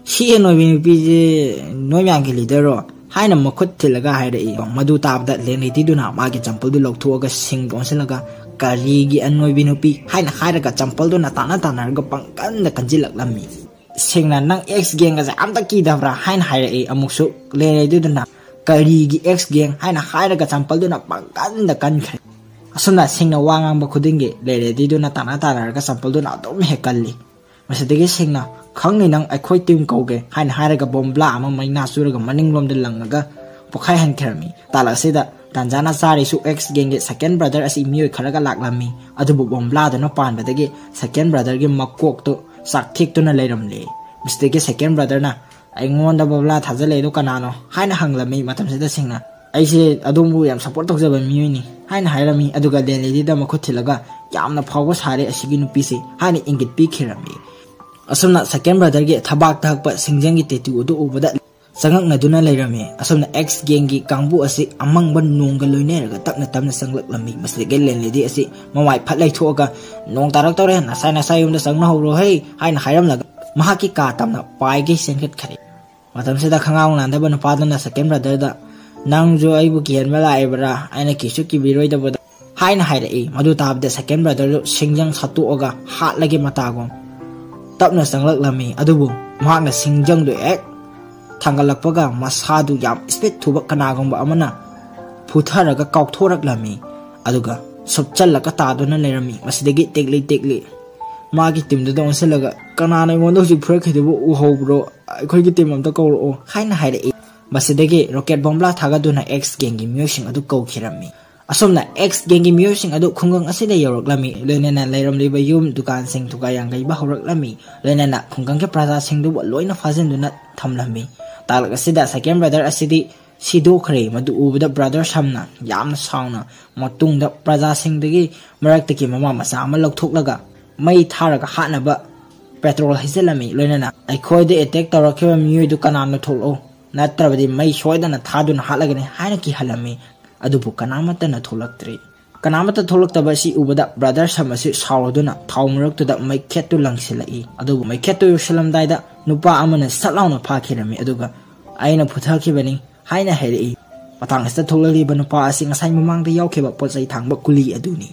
shi e no bi pi je no yang cái leader ro hai na makhut thilaga hai dei madu đi da len lady cái chấm ma ge lộc thua cái sinh ga sing là cái, cái gì cái anh nói nu pi hai na hai là cái chấm champal du na ta na ta cái ga pang là da kanji lak mi. ꯁꯦꯡꯅ ꯅꯪ ꯑꯦꯛꯁ ꯒꯦꯡꯒꯁꯦ ꯑꯝꯇ ꯀꯤꯗꯕ꯭ꯔꯥ ꯍꯥꯏꯅ ꯍꯥꯏꯔꯛꯏ ꯑꯃꯨꯛꯁꯨ ꯂꯦꯔꯦꯗꯨꯗꯨꯅ ꯀꯔꯤꯒꯤ ꯑꯦꯛꯁ ꯒꯦꯡ ꯍꯥꯏꯅ ꯍꯥꯏꯔꯒ ꯆꯝꯄꯜꯗꯨꯅ ꯄꯪꯀꯟꯗ ꯀꯟꯈ꯭ꯔꯦ ꯑꯁꯨꯝꯅ ꯁꯤꯡꯅ ꯋꯥ ꯉꯥꯡꯕ ꯈꯨꯗꯤꯡꯒꯤ ꯂꯦꯔꯦꯗꯤꯗꯨꯅ ꯇꯥꯟꯅ ꯇꯥꯟꯅꯔꯒ ꯆꯝꯄꯜꯗꯨꯅ ꯑꯗꯨꯝ ꯍꯦꯛ ꯀꯜꯂꯤ ꯃꯁꯤꯗꯒꯤ ꯁꯤꯡꯅ ꯈꯪꯅꯤ ꯅꯪ ꯑꯩꯈꯣꯏ ꯇꯤꯝ ꯀꯧꯒꯦ ꯍꯥꯏꯅ ꯍꯥꯏꯔꯒ ꯕꯣꯝꯕ꯭ꯂꯥ ꯑꯃ ꯃꯩꯅꯥ ꯆꯨꯔꯒ ꯃꯅꯤꯡꯂꯣꯝꯗ ꯂꯪꯉꯒ ꯄꯣꯈꯥꯏꯍꯟꯈ꯭ꯔꯝꯃꯤ ꯇꯥꯂꯛ ꯑꯁꯤꯗ ꯇꯥꯟꯖꯥꯅ ꯆꯥꯔꯤꯁꯨ ꯑꯦꯛꯁ ꯒꯦꯡꯒꯤ ꯁꯦꯀꯦꯟ ꯕ꯭ꯔꯗꯔ ꯑꯁꯤ ꯃꯤꯑꯣꯏ ꯈꯔꯒ ꯂꯥꯛꯂꯝꯃꯤ ꯑꯗꯨꯕꯨ ꯕꯣꯝꯕ꯭ꯂꯥꯗꯨꯅ ꯄꯥꯟꯕꯗꯒꯤ ꯁꯦꯀꯦꯟ ꯕ꯭ꯔꯗꯔꯒꯤ ꯃꯀꯣꯛꯇꯨ ꯆꯥꯛꯊꯦꯛꯇꯨꯅ ꯂꯩꯔꯝꯂꯦ ꯃꯁꯤꯗꯒꯤ ꯁꯦꯀꯦꯟ ꯕ꯭ꯔꯗꯔꯅ ꯑꯩꯉꯣꯟꯗ ꯕꯣꯝꯕ꯭ꯂꯥ ꯊꯥꯖꯜꯂꯛꯏꯗꯣ ꯀꯅꯥꯅꯣ ꯍꯥꯏꯅ ꯍꯪꯂꯝꯃꯤ ꯃꯇꯝꯁꯤꯗ ꯁꯤꯡꯅ ꯑꯩꯁꯦ ꯑꯗꯣꯝꯕꯨ ꯌꯥꯝ ꯁꯞꯄꯣꯔꯠ ꯇꯧꯖꯕ ꯃꯤꯑꯣꯏꯅꯤ ꯍꯥꯏꯅ ꯍꯥꯏꯔꯝꯃꯤ ꯑꯗꯨꯒ ꯂꯦꯟ ꯂꯦꯗꯤꯗ ꯃꯈꯨꯠ ꯊꯤꯜꯂꯒ ꯌꯥꯝꯅ ꯐꯥꯎꯕ ꯁꯥꯔꯦ ꯑꯁꯤꯒꯤ ꯅꯨꯄꯤꯁꯤ ꯍꯥꯏꯅ ꯏꯪꯒꯤꯠ ꯄꯤꯈꯤꯔꯝꯃꯤ ꯑꯁꯨꯝꯅ ꯁꯦꯀꯦꯟ ꯕ꯭ꯔꯗꯔꯒꯤ ꯊꯕꯥꯛꯇ ꯍꯛꯄ ꯁꯤꯡꯖꯪꯒꯤ ꯇꯦꯇꯨ ꯑꯗꯨ ꯎꯕꯗ ꯆꯪꯉꯛꯅꯗꯨꯅ ꯂꯩꯔꯝꯃꯤ ꯑꯁꯨꯝꯅ ꯑꯦꯛꯁ ꯒꯦꯡꯒꯤ ꯀꯥꯡꯕꯨ ꯑꯁꯤ ꯑꯃꯪꯕ ꯅꯣꯡꯒ ꯂꯣꯏꯅꯔꯒ ꯇꯞꯅ ꯇꯞꯅ ꯆꯪꯂꯛꯂꯝꯃꯤ ꯃꯁꯤꯗꯒꯤ ꯂꯦꯟ ꯂꯦꯗꯤ ꯑꯁꯤ ꯃꯃꯥꯏ ꯐꯠ ꯂꯩꯊꯣꯛꯑꯒ ꯅꯣꯡ ꯇꯥꯔꯛꯇꯧꯔꯦ ꯅꯁꯥꯏ ꯅꯁꯥꯏ ꯌꯨꯝꯗ ꯆꯪꯅꯍꯧꯔꯣ ꯍꯩ ꯍꯥꯏꯅ ꯍꯥꯏꯔꯝꯂꯒ ꯃꯍꯥꯛꯀꯤ ꯀꯥ ꯇꯝꯅ ꯄꯥꯏꯒꯩ ꯆꯦꯟꯈꯠꯈ꯭ꯔꯦ ꯃꯇꯝꯁꯤꯗ ꯈꯪꯉꯥꯎ ꯅꯥꯟꯗꯕ ꯅꯨꯄꯥꯗꯨꯅ ꯁꯦꯀꯦꯟ ꯕ꯭ꯔꯗꯔꯗ ꯅꯪꯁꯨ ꯑꯩꯕు ꯀꯤꯍꯟꯕ ꯂꯥꯛꯏꯕ꯭ꯔꯥ ꯑꯩꯅ ꯀꯤꯁꯨ ꯀꯤꯕꯤꯔꯣꯏꯗꯕꯗ ꯍꯥꯏꯅ ꯍꯥꯏꯔꯛꯏ ꯃꯗꯨ ꯇꯥꯕꯗ ꯁꯦꯀꯦꯟ ꯕ꯭ꯔꯗꯔꯗꯨ ꯁꯤꯡꯖꯪ ꯁꯠꯇꯣꯛꯑꯒ ꯍꯥꯠꯂꯒꯦ ꯃꯇꯥꯒꯨꯝ ꯇꯞꯅ ꯆꯪꯂꯛꯂꯝꯃꯤ ꯑꯗꯨꯕꯨ ꯃꯍꯥꯛꯅ ꯁꯤꯡꯖꯪꯗꯨ ꯍꯦꯛ ꯊꯥꯡꯒꯠꯂꯛꯄꯒ ꯃꯁꯥꯗꯨ ꯌꯥꯝ ꯏꯁꯄꯤꯠ ꯊꯨꯕ ꯀꯅꯥꯒꯨꯝꯕ ꯑꯃꯅ ꯐꯨꯊꯔꯒ ꯀꯥꯎꯊꯣꯔꯛꯂꯝꯃꯤ ꯑꯗꯨꯒ ꯁꯨꯞꯆꯜꯂꯒ ꯇꯥꯗꯨꯅ ꯂꯩꯔꯝꯃꯤ ꯃꯁꯤꯗꯒꯤ ꯇꯦꯛꯂꯤ ꯇꯦꯛꯂꯤ ꯃꯥꯒꯤ ꯇꯤꯝꯗꯨꯗ ꯑꯣꯟꯁꯤꯜꯂꯒ ꯀꯅꯥꯅ ꯑꯩꯉꯣꯟꯗ ꯍꯧꯖꯤꯛ ꯐꯨꯔꯛꯈꯤꯗꯨꯕꯨ ꯎꯍꯧꯕ꯭ꯔꯣ ꯑꯩꯈꯣꯏꯒꯤ ꯇꯤꯝ ꯑꯝꯇ ꯀꯧꯔꯛꯑꯣ ꯍꯥꯏꯅ ꯍꯥꯏꯔꯛꯏ ꯃꯁꯤꯗꯒꯤ ꯔꯣꯀꯦꯠ ꯕꯣꯝꯕ꯭ꯂꯥ ꯊꯥꯒꯗꯨꯅ ꯑꯦꯛꯁ ꯒꯦꯡꯒꯤ ꯃꯤꯑꯣꯏꯁꯤꯡ ꯑꯗꯨ ꯀꯧꯈꯤꯔꯝꯃꯤ ꯑꯁꯣꯝꯅ ꯑꯦꯛꯁ ꯒꯦꯡꯒꯤ ꯃꯤꯑꯣꯏꯁꯤꯡ ꯑꯗꯨ ꯈꯨꯡꯒꯪ ꯑꯁꯤꯗ ꯌꯧꯔꯛꯂꯝꯃꯤ ꯂꯣꯏꯅꯅ ꯂꯩꯔꯝꯂꯤꯕ ꯌꯨꯝ ꯗꯨꯀꯥꯟꯁꯤꯡ ꯊꯨꯒꯥꯏ ꯌꯥꯡꯒꯩꯕ ꯍꯧꯔꯛꯂꯝꯃꯤ ꯂꯣꯏꯅꯅ ꯈꯨꯡꯒꯪꯒꯤ ꯄ꯭ꯔꯖꯥꯁꯤꯡꯗꯨꯕꯨ ꯂꯣꯏꯅ ꯐꯥꯖꯤꯟꯗꯨꯅ ꯊꯝꯂꯝꯃꯤ ꯇꯥꯂꯛ ꯑꯁꯤꯗ ꯁꯦꯀꯦꯟ ꯕ꯭ꯔꯗꯔ ꯑꯁꯤꯗꯤ ꯁꯤꯗꯣꯛꯈ꯭ꯔꯦ ꯃꯗꯨ ꯎꯕꯗ ꯕ꯭ꯔꯗꯔ ꯁꯝꯅ ꯌꯥꯝꯅ ꯁꯥꯎꯅ ꯃꯇꯨꯡꯗ ꯄ꯭ꯔꯖꯥꯁꯤꯡꯗꯒꯤ ꯃꯔꯛꯇꯒꯤ ꯃꯃꯥ ꯃꯆꯥ ꯑꯃ ꯂꯧꯊꯣꯛꯂꯒ ꯃꯩ ꯊꯥꯔꯒ ꯍꯥꯠꯅꯕ ꯄꯦꯇ꯭ꯔꯣꯜ ꯍꯩꯖꯤꯜꯂꯝꯃꯤ ꯂꯣꯏꯅꯅ ꯑꯩꯈꯣꯏꯗ ꯑꯦꯇꯦꯛ ꯇꯧꯔꯛꯈꯤꯕ ꯃꯤꯑꯣꯏꯗꯨ ꯀꯅꯥꯝꯅ ꯊꯣꯛꯂꯛꯎ ꯅꯠꯇ꯭ꯔꯕꯗꯤ ꯃꯩ ꯁꯣꯏꯗꯅ ꯊꯥꯗꯨꯅ ꯍꯥꯠꯂꯒꯅꯤ ꯍꯥꯏꯅ ꯀꯤꯍꯜꯂꯝꯃꯤ ꯑꯗꯨꯕꯨ ꯀꯅꯥꯃꯠꯇꯅ ꯊꯣꯛꯂꯛꯇ꯭ꯔꯤ ꯀꯅꯥꯃꯠꯇ ꯊꯣꯛꯂꯛꯇꯕ ꯑꯁꯤ ꯎꯕꯗ ꯕ꯭ꯔꯗꯔ ꯁꯝ ꯑꯁꯤ ꯁꯥꯎꯔꯗꯨꯅ ꯊꯥꯎ ꯃꯔꯛꯇꯨꯗ ꯃꯩꯈꯦꯠꯇꯨ ꯂꯪꯁꯤꯜꯂꯛꯏ ꯑꯗꯨꯕꯨ ꯃꯩꯈꯦꯠꯇꯨ ꯌꯧꯁꯤꯜꯂꯝꯗꯥꯏꯗ ꯅꯨꯄꯥ ꯑꯃꯅ ꯁꯠ ꯂꯥꯎꯅ ꯐꯥꯈꯤꯔꯝꯃꯤ ꯑꯗꯨꯒ ꯑꯩꯅ ꯐꯨꯊꯈꯤꯕꯅꯤ ꯍꯥꯏꯅ ꯍꯥꯏꯔꯛꯏ ꯃꯇꯥꯡ ꯑꯁꯤꯗ ꯊꯣꯛꯂꯛꯂꯤꯕ ꯅꯨꯄꯥ ꯑꯁꯤ ꯉꯁꯥꯏ ꯃꯃꯥꯡꯗ ꯌꯥꯎꯈꯤꯕ ꯄꯣꯠꯆꯩ ꯊꯥꯡꯕ ꯀꯨꯂꯤ ꯑꯗꯨꯅꯤ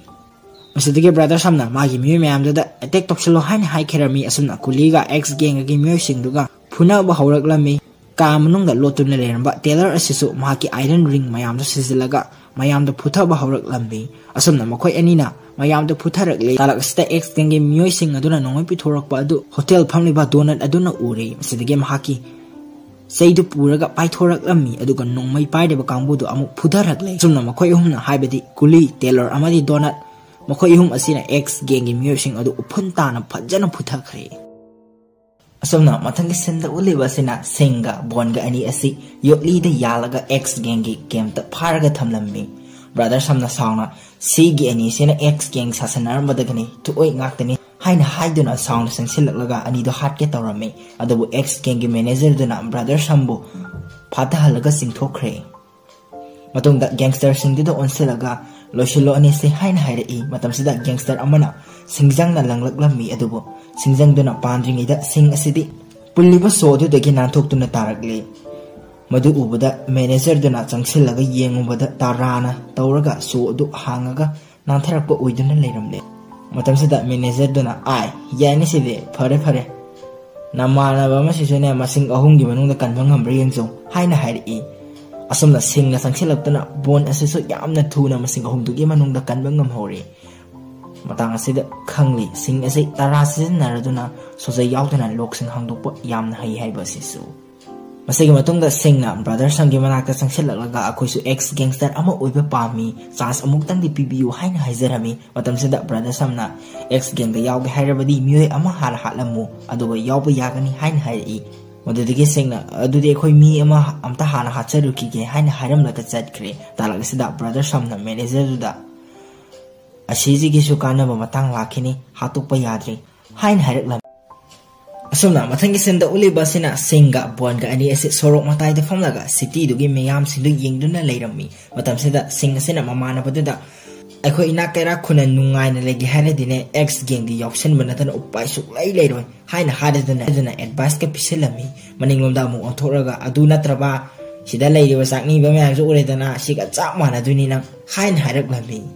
ꯃꯁꯤꯗꯒꯤ ꯕ꯭ꯔꯗꯔ ꯁꯝꯅ ꯃꯥꯒꯤ ꯃꯤꯑꯣꯏ ꯃꯌꯥꯝꯗꯨꯗ ꯑꯦꯇꯦꯛ ꯇꯧꯁꯤꯜꯂꯣ ꯍꯥꯏꯅ ꯍꯥꯏꯈꯤꯔꯝꯃꯤ ꯑꯁꯨꯝꯅ ꯀꯨꯂꯤꯒ ꯑꯦꯛꯁ ꯒꯦꯡꯒꯒꯤ ꯃꯤꯑꯣꯏꯁꯤꯡꯗꯨꯒ ꯐꯨꯅꯕ ꯍꯧꯔꯛꯂꯝꯃꯤ ꯀꯥ ꯃꯅꯨꯡꯗ ꯂꯣꯠꯇꯨꯅ ꯂꯩꯔꯝꯕ ꯇꯦꯂꯔ ꯑꯁꯤꯁꯨ ꯃꯍꯥꯛꯀꯤ ꯑꯥꯏꯔꯟ ꯔꯤꯡ ꯃꯌꯥꯝꯗꯨ ꯁꯤꯖꯤꯜꯂꯒ ꯃꯌꯥꯝꯗ ꯐꯨꯊꯕ ꯍꯧꯔꯛꯂꯝꯃꯤ ꯑꯁꯨꯝꯅ ꯃꯈꯣꯏ ꯑꯅꯤꯅ ꯃꯌꯥꯝꯗ ꯐꯨꯊꯔꯛꯂꯤ ꯇꯥꯂꯛ ꯑꯁꯤꯗ ꯑꯦꯛꯁ ꯒꯦꯡꯒꯤ ꯃꯤꯑꯣꯏꯁꯤꯡ ꯑꯗꯨꯅ ꯅꯣꯡꯃꯩ ꯄꯤꯊꯣꯔꯛꯄ ꯑꯗꯨ ꯍꯣꯇꯦꯜ ꯐꯝꯂꯤꯕ ꯗꯣꯅꯠ ꯑꯗꯨꯅ ꯎꯔꯤ ꯃꯁꯤꯗꯒꯤ ꯃꯍꯥꯛꯀꯤ ꯆꯩꯗꯨ ꯄꯨꯔꯒ ꯄꯥꯏꯊꯣꯔꯛꯂꯝꯃꯤ ꯑꯗꯨꯒ ꯅꯣꯡꯃꯩ ꯄꯥꯏꯔꯤꯕ ꯀꯥꯡꯕꯨꯗꯨ ꯑꯃꯨꯛ ꯐꯨꯊꯔꯛꯂꯦ ꯁꯨꯝꯅ ꯃꯈꯣꯏ ꯑꯍꯨꯝꯅ ꯍꯥꯏꯕꯗꯤ ꯀꯨꯂꯤ ꯇꯦꯂꯔ ꯑꯃꯗꯤ ꯗꯣꯅꯠ ꯃꯈꯣꯏ ꯑꯍꯨꯝ ꯑꯁꯤꯅ ꯑꯦꯛꯁ ꯒꯦꯡꯒꯤ ꯃꯤꯑꯣꯏꯁꯤꯡ ꯑꯗꯨ ꯎꯐꯨꯟ ꯇꯥꯅ ꯐꯖꯅ ꯐꯨꯊꯈ꯭ꯔꯦ ꯑꯁꯨꯝꯅ ꯃꯊꯪꯒꯤ ꯁꯤꯟꯗ ꯎꯠꯂꯤꯕ ꯑꯁꯤꯅ ꯁꯤꯡꯒ ꯕꯣꯟꯒ ꯑꯅꯤ ꯑꯁꯤ ꯌꯣꯠꯂꯤꯗ ꯌꯥꯜꯂꯒ ꯑꯦꯛꯁ ꯒꯦꯡꯒꯤ ꯀꯦꯝꯞꯇ ꯐꯥꯔꯒ ꯊꯝꯂꯝꯃꯤ ꯕ꯭ꯔꯗꯔ ꯁꯝꯅ ꯁꯥꯎꯅ ꯁꯤꯒꯤ ꯑꯅꯤꯁꯤꯅ ꯑꯦꯛꯁ ꯒꯦꯡ ꯁꯥꯁꯟꯅꯔꯝꯕꯗꯒꯤꯅꯤ ꯊꯨꯛꯑꯣꯏ ꯉꯥꯛꯇꯅꯤ ꯍꯥꯏꯅ ꯍꯥꯏꯗꯨꯅ ꯁꯥꯎꯅ ꯆꯪꯁꯤꯜꯂꯛꯂꯒ ꯑꯅꯤꯗꯣ ꯍꯥꯠꯀꯦ ꯇꯧꯔꯝꯃꯤ ꯑꯗꯨꯕꯨ ꯑꯦꯛꯁ ꯒꯦꯡꯒꯤ ꯃꯦꯅꯦꯖꯔꯗꯨꯅ ꯕ꯭ꯔꯗꯔ ꯁꯝꯕꯨ ꯐꯥꯊꯍꯜꯂꯒ ꯆꯤꯡꯊꯣꯛꯈ꯭ꯔꯦ ꯃꯇꯨꯡꯗ ꯒꯦꯡꯁꯇꯔꯁꯤꯡꯗꯨꯗ ꯑꯣꯟꯁꯤꯜꯂꯒ ꯂꯣꯏꯁꯤꯜꯂꯣ ꯑꯅꯤꯁꯤ ꯍꯥꯏꯅ ꯍꯥꯏꯔꯛꯏ ꯃꯇꯝꯁꯤꯗ ꯒꯦꯡꯁꯇꯔ ꯑꯃꯅ ꯁꯤꯡꯖꯪꯅ ꯂꯪꯂꯛꯂꯝꯃꯤ ꯑꯗꯨꯕꯨ ꯁꯤꯡꯖꯪꯗꯨꯅ ꯄꯥꯟꯗ꯭ꯔꯤꯉꯩꯗ ꯁꯤꯡ ꯑꯁꯤꯗꯤ ꯄꯨꯜꯂꯤꯕ ꯁꯣ ꯑꯗꯨꯗꯒꯤ ꯅꯥꯟꯊꯣꯛꯇꯨꯅ ꯇꯥꯔꯛꯂꯤ ꯃꯗꯨ ꯎꯕꯗ ꯃꯦꯅꯦꯖꯔꯗꯨꯅ ꯆꯪꯁꯤꯜꯂꯒ ꯌꯦꯡꯉꯨꯕꯗ ꯇꯔꯥꯅ ꯇꯧꯔꯒ ꯁꯣ ꯑꯗꯨ ꯍꯥꯡꯉꯒ ꯅꯥꯟꯊꯔꯛꯄ ꯑꯣꯏꯗꯨꯅ ꯂꯩꯔꯝꯂꯦ ꯃꯇꯝꯁꯤꯗ ꯃꯦꯅꯦꯖꯔꯗꯨꯅ ꯑꯥꯏ ꯌꯥꯏꯅꯦ ꯁꯤꯗꯤ ꯐꯔꯦ ꯐꯔꯦ ꯅꯃꯥꯟꯅꯕ ꯑꯃꯁꯤꯁꯨꯅꯦ ꯃꯁꯤꯡ ꯑꯍꯨꯝꯒꯤ ꯃꯅꯨꯡꯗ ꯀꯟꯕ ꯉꯝꯕ꯭ꯔꯥ ꯌꯦꯡꯖꯧ ꯍꯥꯏꯅ ꯍꯥꯏꯔꯛꯏ ꯑꯁꯨꯝꯅ ꯁꯤꯡꯅ ꯆꯪꯁꯤꯜꯂꯛꯇꯨꯅ ꯕꯣꯟ ꯑꯁꯤꯁꯨ ꯌꯥꯝꯅ ꯊꯨꯅ ꯃꯁꯤꯡ ꯑꯍꯨꯝꯗꯨꯒꯤ ꯃꯅꯨꯡꯗ ꯀꯟꯕ ꯉꯝꯍꯧꯔꯤ ꯃꯇꯥꯡ ꯑꯁꯤꯗ ꯈꯪꯂꯤ ꯁꯤꯡ ꯑꯁꯤ ꯇꯔꯥ ꯁꯤꯖꯤꯟꯅꯔꯗꯨꯅ ꯁꯣꯖꯩ ꯌꯥꯎꯗꯅ ꯂꯣꯛꯁꯤꯡ ꯍꯥꯡꯗꯣꯛꯄ ꯌꯥꯝꯅ ꯍꯩ ꯍꯥꯏꯕ ꯑꯁꯤꯁꯨ ꯃꯁꯤꯒꯤ ꯃꯇꯨꯡꯗ ꯁꯤꯡꯅ ꯕ꯭ꯔꯗꯔ ꯁꯝꯒꯤ ꯃꯅꯥꯛꯇ ꯆꯪꯁꯤꯜꯂꯛꯂꯒ ꯑꯩꯈꯣꯏꯁꯨ ꯑꯦꯛꯁ ꯒꯦꯡꯁꯇꯔ ꯑꯃ ꯑꯣꯏꯕ ꯄꯥꯝꯃꯤ ꯆꯥꯟꯁ ꯑꯃꯨꯛꯇꯪꯗꯤ ꯄꯤꯕꯤꯌꯨ ꯍꯥꯏꯅ ꯍꯥꯏꯖꯔꯝꯃꯤ ꯃꯇꯝꯁꯤꯗ ꯕ꯭ꯔꯗꯔ ꯁꯝꯅ ꯑꯦꯛꯁ ꯒꯦꯡꯗ ꯌꯥꯎꯒꯦ ꯍꯥꯏꯔꯕꯗꯤ ꯃꯤꯑꯣꯏ ꯑꯃ ꯍꯥꯟꯅ ꯍꯥꯠꯂꯝꯃꯨ ꯑꯗꯨꯒ ꯌꯥꯎꯕ ꯌꯥꯒꯅꯤ ꯍꯥꯏꯅ ꯍꯥꯏꯔꯛꯏ ꯃꯗꯨꯗꯒꯤ ꯁꯤꯡꯅ ꯑꯗꯨꯗꯤ ꯑꯩꯈꯣꯏ ꯃꯤ ꯑꯃ ꯑꯝꯇ ꯍꯥꯟꯅ ꯍꯥꯠꯆꯔꯨꯈꯤꯒꯦ ꯍꯥꯏꯅ ꯍꯥꯏꯔꯝꯂꯒ ꯆꯠꯈ꯭ꯔꯦ ꯇꯥꯂꯛ ꯑꯁꯤꯗ ꯕ꯭ꯔꯗꯔ ꯁꯝꯅ ꯃꯦꯅꯦꯖꯔꯗꯨꯗ ꯑꯁꯤꯁꯤꯒꯤꯁꯨ ꯀꯥꯟꯅꯕ ꯃꯇꯥꯡ ꯂꯥꯛꯈꯤꯅꯤ ꯍꯥꯠꯇꯣꯛꯄ ꯌꯥꯗ꯭ꯔꯤ ꯍꯥꯏꯅ ꯍꯥꯏꯔꯛꯂꯝꯃꯤ ꯑꯁꯨꯝꯅ ꯃꯊꯪꯒꯤ ꯁꯤꯟꯗ ꯎꯠꯂꯤꯕ ꯑꯁꯤꯅ ꯁꯤꯡꯒ ꯕꯣꯟꯒ ꯑꯅꯤ ꯑꯁꯤ ꯁꯣꯔꯣꯛ ꯃꯇꯥꯏꯗ ꯐꯝꯂꯒ ꯁꯤꯇꯤꯗꯨꯒꯤ ꯃꯤꯌꯥꯝꯁꯤꯡꯗꯨ ꯌꯦꯡꯗꯨꯅ ꯂꯩꯔꯝꯃꯤ ꯃꯇꯝꯁꯤꯗ ꯁꯤꯡ ꯑꯁꯤꯅ ꯃꯃꯥꯟꯅꯕꯗꯨꯗ ꯑꯩꯈꯣꯏ ꯏꯅꯥꯛ ꯀꯩꯔꯥꯛ ꯈꯨꯟꯅ ꯅꯨꯡꯉꯥꯏꯅ ꯂꯩꯒꯦ ꯍꯥꯏꯔꯗꯤꯅꯦ ꯑꯦꯛꯁ ꯒꯦꯡꯗꯤ ꯌꯥꯎꯁꯟꯕ ꯅꯠꯇꯅ ꯎꯄꯥꯏ ꯁꯨꯛꯂꯩ ꯂꯩꯔꯣꯏ ꯍꯥꯏꯅ ꯍꯥꯏꯔꯗꯨꯅ ꯑꯗꯨꯅ ꯑꯦꯗꯚꯥꯏꯁꯀ ꯄꯤꯁꯤꯜꯂꯝꯃꯤ ꯃꯅꯤꯡꯂꯣꯝꯗ ꯑꯃꯨꯛ ꯑꯣꯟꯊꯣꯛꯂꯒ ꯑꯗꯨ ꯅꯠꯇ꯭ꯔꯕ ꯁꯤꯗ ꯂꯩꯔꯤꯕ ꯆꯥꯛꯅꯤꯕ ꯃꯌꯥꯝꯁꯨ ꯎꯔꯦꯗꯅ ꯁꯤꯒ ꯆꯞ ꯃꯥꯟꯅꯗꯣꯏꯅꯤ ꯅꯪ ꯍꯥꯏꯅ ꯍꯥꯏꯔꯛꯂꯝꯃꯤ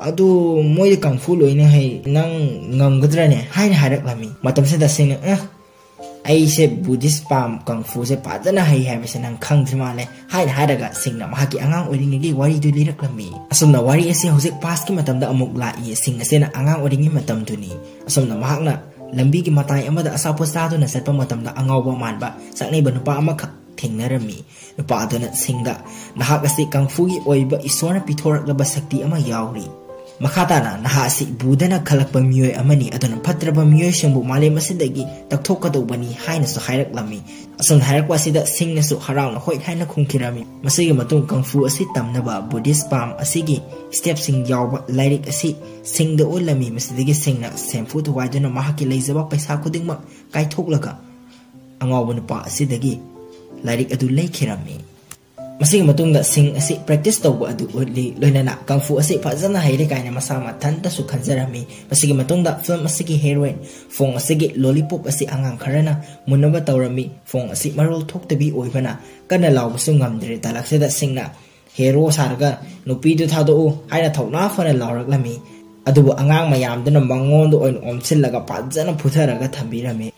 ꯑꯗꯨ ꯃꯣꯏꯗꯤ ꯀꯪꯐꯨ ꯂꯣꯏꯅ ꯍꯩ ꯅꯪ ꯉꯝꯒꯗ꯭ꯔꯅꯦ ꯍꯥꯏꯅ ꯍꯥꯏꯔꯛꯂꯝꯃꯤ ꯃꯇꯝꯁꯤꯗ ꯁꯤꯡꯅ ꯑ ꯑꯩꯁꯦ ꯕꯨꯙꯤꯁ ꯄꯥꯝ ꯀꯪꯐꯨꯁꯦ ꯐꯖꯅ ꯍꯩ ꯍꯥꯏꯕꯁꯦ ꯅꯪ ꯈꯪꯗ꯭ꯔꯤ ꯃꯥꯜꯂꯦ ꯍꯥꯏꯅ ꯍꯥꯏꯔꯒ ꯁꯤꯡꯅ ꯃꯍꯥꯛꯀꯤ ꯑꯉꯥꯡ ꯑꯣꯏꯔꯤꯉꯩꯒꯤ ꯋꯥꯔꯤꯗꯨ ꯂꯤꯔꯛꯂꯝꯃꯤ ꯑꯁꯨꯝꯅ ꯋꯥꯔꯤ ꯑꯁꯤ ꯍꯧꯖꯤꯛ ꯄꯥꯁꯀꯤ ꯃꯇꯝꯗ ꯑꯃꯨꯛ ꯂꯥꯛꯏ ꯁꯤꯡ ꯑꯁꯤꯅ ꯑꯉꯥꯡ ꯑꯣꯏꯔꯤꯉꯩ ꯃꯇꯝꯗꯨꯅꯤ ꯑꯁꯨꯝꯅ ꯃꯍꯥꯛꯅ ꯂꯝꯕꯤꯒꯤ ꯃꯇꯥꯏ ꯑꯃꯗ ꯑꯆꯥꯄꯣꯠ ꯆꯥꯗꯨꯅ ꯆꯠꯄ ꯃꯇꯝꯗ ꯑꯉꯥꯎꯕ ꯃꯥꯟꯕ ꯆꯠꯅꯩꯕ ꯅꯨꯄꯥ ꯑꯃꯈꯛ ꯊꯦꯡꯅꯔꯝꯃꯤ ꯅꯨꯄꯥ ꯑꯗꯨꯅ ꯁꯤꯡꯗ ꯅꯍꯥꯛ ꯑꯁꯤ ꯀꯪꯐꯨꯒꯤ ꯑꯣꯏꯕ ꯏꯁꯣꯔꯅ ꯄꯤꯊꯣꯔꯛꯂꯕ ꯁꯛꯇꯤ ꯑꯃ ꯌꯥꯎꯔꯤ ꯃꯈꯥ ꯇꯥꯅ ꯅꯍꯥ ꯑꯁꯤ ꯕꯨꯙꯅ ꯈꯜꯂꯛꯄ ꯃꯤꯑꯣꯏ ꯑꯃꯅꯤ ꯑꯗꯨꯅ ꯐꯠꯇ꯭ꯔꯕ ꯃꯤꯑꯣꯏꯁꯤꯡꯕꯨ ꯃꯥꯂꯦꯝ ꯑꯁꯤꯗꯒꯤ ꯇꯛꯊꯣꯛꯀꯗꯧꯕꯅꯤ ꯍꯥꯏꯅꯁꯨ ꯍꯥꯏꯔꯛꯂꯝꯃꯤ ꯑꯁꯨꯝꯅ ꯍꯥꯏꯔꯛꯄ ꯑꯁꯤꯗ ꯁꯤꯡꯅꯁꯨ ꯍꯔꯥꯎꯅ ꯍꯣꯏ ꯍꯥꯏꯅ ꯈꯨꯝꯈꯤꯔꯝꯃꯤ ꯃꯁꯤꯒꯤ ꯃꯇꯨꯡ ꯀꯪꯐꯨ ꯑꯁꯤ ꯇꯝꯅꯕ ꯕꯨꯙꯤꯁ ꯄꯥꯝ ꯑꯁꯤꯒꯤ ꯁ꯭ꯇꯦꯞꯁꯤꯡ ꯌꯥꯎꯕ ꯂꯥꯏꯔꯤꯛ ꯑꯁꯤ ꯁꯤꯡꯗ ꯎꯠꯂꯝꯃꯤ ꯃꯁꯤꯗꯒꯤ ꯁꯤꯡꯅ ꯁꯦꯝꯐꯨ ꯊꯨꯒꯥꯏꯗꯨꯅ ꯃꯍꯥꯛꯀꯤ ꯂꯩꯖꯕ ꯄꯩꯁꯥ ꯈꯨꯗꯤꯡꯃꯛ ꯀꯥꯏꯊꯣꯛꯂꯒ ꯑꯉꯥꯎꯕ ꯅꯨꯄꯥ ꯑꯁꯤꯗꯒꯤ ꯂꯥꯏꯔꯤꯛ ꯑꯗꯨ ꯂꯩꯈꯤꯔꯝꯃꯤ ꯃꯁꯤꯒꯤ ꯃꯇꯨꯡꯗ ꯁꯤꯡ ꯑꯁꯤ ꯄ꯭ꯔꯦꯛꯇꯤꯁ ꯇꯧꯕ ꯑꯗꯨ ꯎꯠꯂꯤ ꯂꯣꯏꯅꯅ ꯀꯪꯐꯨ ꯑꯁꯤ ꯐꯖꯅ ꯍꯩꯔꯦ ꯀꯥꯏꯅ ꯃꯁꯥ ꯃꯊꯟꯇꯁꯨ ꯈꯟꯖꯔꯝꯃꯤ ꯃꯁꯤꯒꯤ ꯃꯇꯨꯡꯗ ꯐꯤꯂꯝ ꯑꯁꯤꯒꯤ ꯍꯦꯔꯣꯏꯟ ꯐꯣꯡ ꯑꯁꯤꯒꯤ ꯂꯣꯂꯤꯄꯣꯞ ꯑꯁꯤ ꯑꯉꯥꯡ ꯈꯔꯅ ꯃꯨꯟꯅꯕ ꯇꯧꯔꯝꯃꯤ ꯐꯣꯡ ꯑꯁꯤ ꯃꯔꯣꯜ ꯊꯣꯛꯇꯕꯤ ꯑꯣꯏꯕꯅ ꯀꯟꯅ ꯂꯥꯎꯕꯁꯨ ꯉꯝꯗ꯭ꯔꯦ ꯇꯥꯂꯛꯁꯤꯗ ꯁꯤꯡꯅ ꯍꯦꯔꯣ ꯁꯥꯔꯒ ꯅꯨꯄꯤꯗꯨ ꯊꯥꯗꯣꯛꯎ ꯍꯥꯏꯅ ꯊꯧꯅꯥ ꯐꯅ ꯂꯥꯎꯔꯛꯂꯝꯃꯤ ꯑꯗꯨꯕꯨ ꯑꯉꯥꯡ ꯃꯌꯥꯝꯗꯨꯅ ꯃꯉꯣꯟꯗ ꯑꯣꯏꯅ ꯑꯣꯝꯁꯤꯜꯂꯒ ꯐꯖꯅ ꯐꯨꯊꯔꯒ ꯊꯝꯕꯤꯔꯝꯃꯤ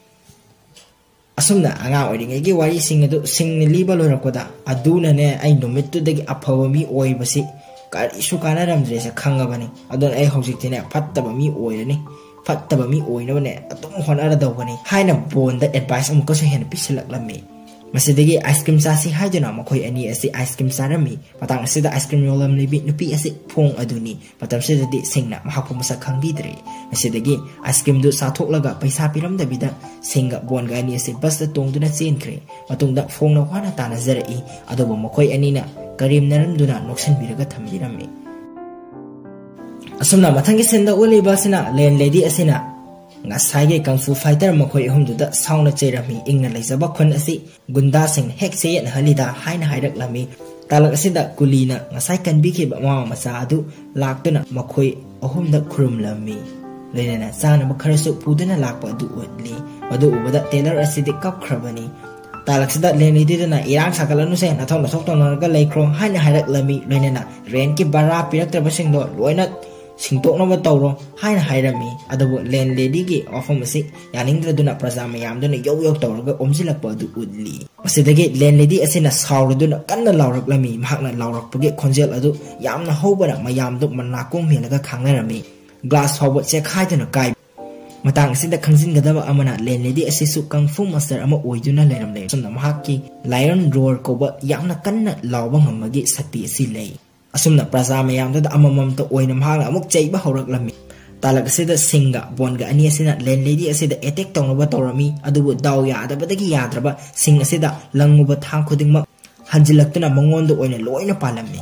ꯑꯁꯨꯝꯅ ꯑꯉꯥꯡ ꯑꯣꯏꯔꯤꯉꯩꯒꯤ ꯋꯥꯔꯤꯁꯤꯡ ꯑꯗꯨ ꯁꯤꯡꯅ ꯂꯤꯕ ꯂꯣꯏꯔꯛꯄꯗ ꯑꯗꯨꯅꯅꯦ ꯑꯩ ꯅꯨꯃꯤꯠꯇꯨꯗꯒꯤ ꯑꯐꯕ ꯃꯤ ꯑꯣꯏꯕꯁꯤ ꯀꯔꯤꯁꯨ ꯀꯥꯟꯅꯔꯝꯗ꯭ꯔꯦꯁꯦ ꯈꯪꯉꯕꯅꯤ ꯑꯗꯨꯅ ꯑꯩ ꯍꯧꯖꯤꯛꯇꯤꯅꯦ ꯐꯠꯇꯕ ꯃꯤ ꯑꯣꯏꯔꯅꯤ ꯐꯠꯇꯕ ꯃꯤ ꯑꯣꯏꯅꯕꯅꯦ ꯑꯗꯨꯝ ꯍꯣꯠꯅꯔꯗꯧꯕꯅꯤ ꯍꯥꯏꯅ ꯕꯣꯟꯗ ꯑꯦꯗꯚꯥꯏꯁ ꯑꯃꯨꯛꯀꯁꯨ ꯍꯦꯟꯅ ꯄꯤꯁꯤꯜꯂꯛꯂꯝꯃꯤ ꯃꯁꯤꯗꯒꯤ ꯑꯥꯏꯁ ꯀ꯭ꯔꯤꯝ ꯆꯥꯁꯤ ꯍꯥꯏꯗꯨꯅ ꯃꯈꯣꯏ ꯑꯅꯤ ꯑꯁꯤ ꯑꯥꯏꯁ ꯀ꯭ꯔꯤꯝ ꯆꯥꯔꯝꯃꯤ ꯃꯇꯥꯡ ꯑꯁꯤꯗ ꯑꯥꯏꯁ ꯀ꯭ꯔꯤꯝ ꯌꯣꯜꯂꯝꯂꯤꯕꯤ ꯅꯨꯄꯤ ꯑꯁꯤ ꯐꯣꯡ ꯑꯗꯨꯅꯤ ꯃꯇꯝꯁꯤꯗꯗꯤ ꯁꯤꯡꯅ ꯃꯍꯥꯛꯄꯨ ꯃꯁꯛ ꯈꯪꯕꯤꯗ꯭ꯔꯦ ꯃꯁꯤꯗꯒꯤ ꯑꯥꯏꯁ ꯀ꯭ꯔꯤꯝꯗꯨ ꯆꯥꯊꯣꯛꯂꯒ ꯄꯩꯁꯥ ꯄꯤꯔꯝꯗꯕꯤꯗ ꯁꯤꯡꯒ ꯕꯣꯟꯒ ꯑꯅꯤ ꯑꯁꯤ ꯕꯁꯇ ꯇꯣꯡꯗꯨꯅ ꯆꯦꯟꯈ꯭ꯔꯦ ꯃꯇꯨꯡꯗ ꯐꯣꯡꯅ ꯋꯥꯅ ꯇꯥꯟꯅꯖꯔꯛꯏ ꯑꯗꯨꯕꯨ ꯃꯈꯣꯏ ꯑꯅꯤꯅ ꯀꯔꯦꯝꯅꯔꯝꯗꯨꯅ ꯅꯣꯛꯁꯟꯕꯤꯔꯒ ꯊꯝꯕꯤꯔꯝꯃꯤ ꯑꯁꯨꯝꯅ ꯃꯊꯪꯒꯤ ꯁꯤꯟꯗ ꯎꯠꯂꯤꯕ ꯑꯁꯤꯅ ꯂꯦꯟ ꯂꯦꯗꯤ ꯑꯁꯤꯅ ngasaye kung fu fighter makhoi hum du da saung na chera mi ingna leijaba khon asi gunda sing hek se yan halida haina hairak lami talak asida kulina ngasai kan bi ke ba ma ma sa adu laktuna makhoi ahum da khrum lami leina sana makhara su pudana lakpa du odli madu ubada tailor asidi kap khrabani talak sida leni didana irang sakalanu se na thong na sok ton na ga leikro haina hairak lami leina ren ki bara pirak tra basing do loinat ꯁꯤꯡꯇꯣꯛꯅꯕ ꯇꯧꯔꯣ ꯍꯥꯏꯅ ꯍꯥꯏꯔꯝꯃꯤ ꯑꯗꯨꯕꯨ ꯂꯦꯟ ꯂꯦꯗꯤꯒꯤ ꯋꯥꯐꯝ ꯑꯁꯤ ꯌꯥꯅꯤꯡꯗ꯭ꯔꯗꯨꯅ ꯄ꯭ꯔꯖꯥ ꯃꯌꯥꯝꯗꯨꯅ ꯌꯧ ꯌꯧ ꯇꯧꯔꯒ ꯑꯣꯝꯁꯤꯜꯂꯛꯄ ꯑꯗꯨ ꯎꯠꯂꯤ ꯃꯁꯤꯗꯒꯤ ꯂꯦꯟ ꯂꯦꯗꯤ ꯑꯁꯤꯅ ꯁꯥꯎꯔꯗꯨꯅ ꯀꯟꯅ ꯂꯥꯎꯔꯛꯂꯝꯃꯤ ꯃꯍꯥꯛꯅ ꯂꯥꯎꯔꯛꯄꯒꯤ ꯈꯣꯟꯖꯦꯜ ꯑꯗꯨ ꯌꯥꯝꯅ ꯍꯧꯕꯅ ꯃꯌꯥꯝꯗꯨ ꯃꯅꯥꯀꯣꯡ ꯃꯦꯜꯂꯒ ꯈꯥꯡꯅꯔꯝꯃꯤ ꯒ꯭ꯂꯥꯁ ꯐꯥꯎꯕ ꯆꯦꯛꯈꯥꯏꯗꯨꯅ ꯀꯥꯏ ꯃꯇꯥꯡ ꯑꯁꯤꯗ ꯈꯪꯖꯤꯟꯒꯗꯕ ꯑꯃꯅ ꯂꯦꯟ ꯂꯦꯗꯤ ꯑꯁꯤꯁꯨ ꯀꯪꯐꯨ ꯃꯁꯇꯔ ꯑꯃ ꯑꯣꯏꯗꯨꯅ ꯂꯩꯔꯝꯂꯦ ꯁꯨꯝꯅ ꯃꯍꯥꯛꯀꯤ ꯂꯥꯏꯔꯟ ꯔꯣꯔ ꯀꯧꯕ ꯌꯥꯝꯅ ꯀꯟꯅ ꯂꯥꯎꯕ ꯉꯝꯕꯒꯤ ꯁꯛꯇꯤ ꯑꯁꯤ ꯂꯩ asumna praja mayam da amamam to oinam hang amuk cheiba horak lami. Talak se da singa bonga ani se na len lady ase da attack tong ba torami adubu daw ya da ba da gi yadra ba sing ase da langu ba thang khuding ma hanjilak tuna mangon do oina loina palami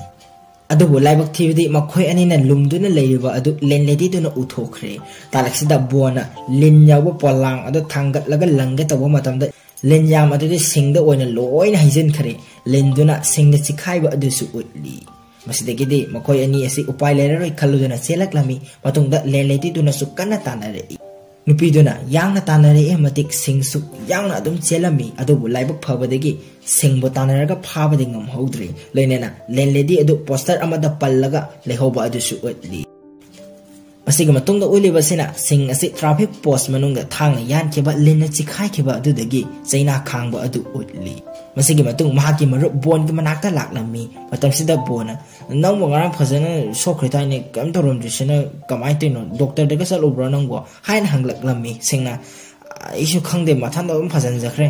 adubu laibak thibidi makhoi ani na lumduna leiba adu len lady duna uthokre talak se da bona lin yawa polang adu thangat laga langge tawa matam da len yam adu sing da oina loina haijin khare len duna sing da chikhaiba adu su utli ꯃꯁꯤꯗꯒꯤꯗꯤ ꯃꯈꯣꯏ ꯑꯅꯤ ꯑꯁꯤ ꯎꯄꯥꯏ ꯂꯩꯔꯔꯣꯏ ꯈꯜꯂꯨꯗꯨꯅ ꯆꯦꯜꯂꯛꯂꯝꯃꯤ ꯃꯇꯨꯡꯗ ꯂꯦꯟ ꯂꯦꯗꯤꯗꯨꯅꯁꯨ ꯀꯟꯅ ꯇꯥꯟꯅꯔꯛꯏ ꯅꯨꯄꯤꯗꯨꯅ ꯌꯥꯡꯅ ꯇꯥꯟꯅꯔꯛꯑꯦ ꯃꯇꯤꯛ ꯁꯤꯡꯁꯨ ꯌꯥꯡꯅ ꯑꯗꯨꯝ ꯆꯦꯜꯂꯝꯃꯤ ꯑꯗꯨꯕꯨ ꯂꯥꯏꯕꯛ ꯐꯕꯗꯒꯤ ꯁꯤꯡꯕꯨ ꯇꯥꯟꯅꯔꯒ ꯐꯥꯕꯗꯤ ꯉꯝꯍꯧꯗ꯭ꯔꯤ ꯂꯣꯏꯅꯅ ꯂꯦꯟꯂꯦꯗꯤ ꯑꯗꯨ ꯄꯣꯁꯇꯔ ꯑꯃꯗ ꯄꯜꯂꯒ ꯂꯩꯍꯧꯕ ꯑꯗꯨꯁꯨ ꯎꯠꯂꯤ ꯃꯁꯤꯒꯤ ꯃꯇꯨꯡꯗ ꯎꯠꯂꯤꯕꯁꯤꯅ ꯁꯤꯡ ꯑꯁꯤ ꯇ꯭ꯔꯥꯐꯤꯛ ꯄꯣꯁ ꯃꯅꯨꯡꯗ ꯊꯥꯡꯅ ꯌꯥꯟꯈꯤꯕ ꯂꯤꯟꯅ ꯆꯤꯈꯥꯏꯈꯤꯕ ꯑꯗꯨꯗꯒꯤ ꯆꯩꯅꯥ ꯈꯥꯡꯕ ꯑꯗꯨ ꯎꯠꯂꯤ ꯃꯁꯤꯒꯤ ꯃꯇꯨꯡ ꯃꯍꯥꯛꯀꯤ ꯃꯔꯨꯞ ꯕꯣꯟꯒꯤ ꯃꯅꯥꯛꯇ ꯂꯥꯛꯂꯝꯃꯤ ꯃꯇꯝꯁꯤꯗ ꯕꯣꯟꯅ ꯅꯪꯕꯨ ꯉꯔꯥꯡ ꯐꯖꯅ ꯁꯣꯛꯈ꯭ꯔꯦ ꯇꯥꯏꯅꯦ ꯀꯩꯝ ꯇꯧꯔꯝꯗ꯭ꯔꯤꯁꯤꯅ ꯀꯃꯥꯏꯅ ꯇꯧꯔꯤꯅꯣ ꯗꯣꯛꯇꯔꯗꯒ ꯆꯠꯂꯨꯕ꯭ꯔꯣ ꯅꯪꯕꯨ ꯍꯥꯏꯅ ꯍꯪꯂꯛꯂꯝꯃꯤ ꯁꯤꯡꯅ ꯑꯩꯁꯨ ꯈꯪꯗꯦ ꯃꯊꯟꯗ ꯑꯗꯨꯝ ꯐꯖꯟꯖꯈ꯭ꯔꯦ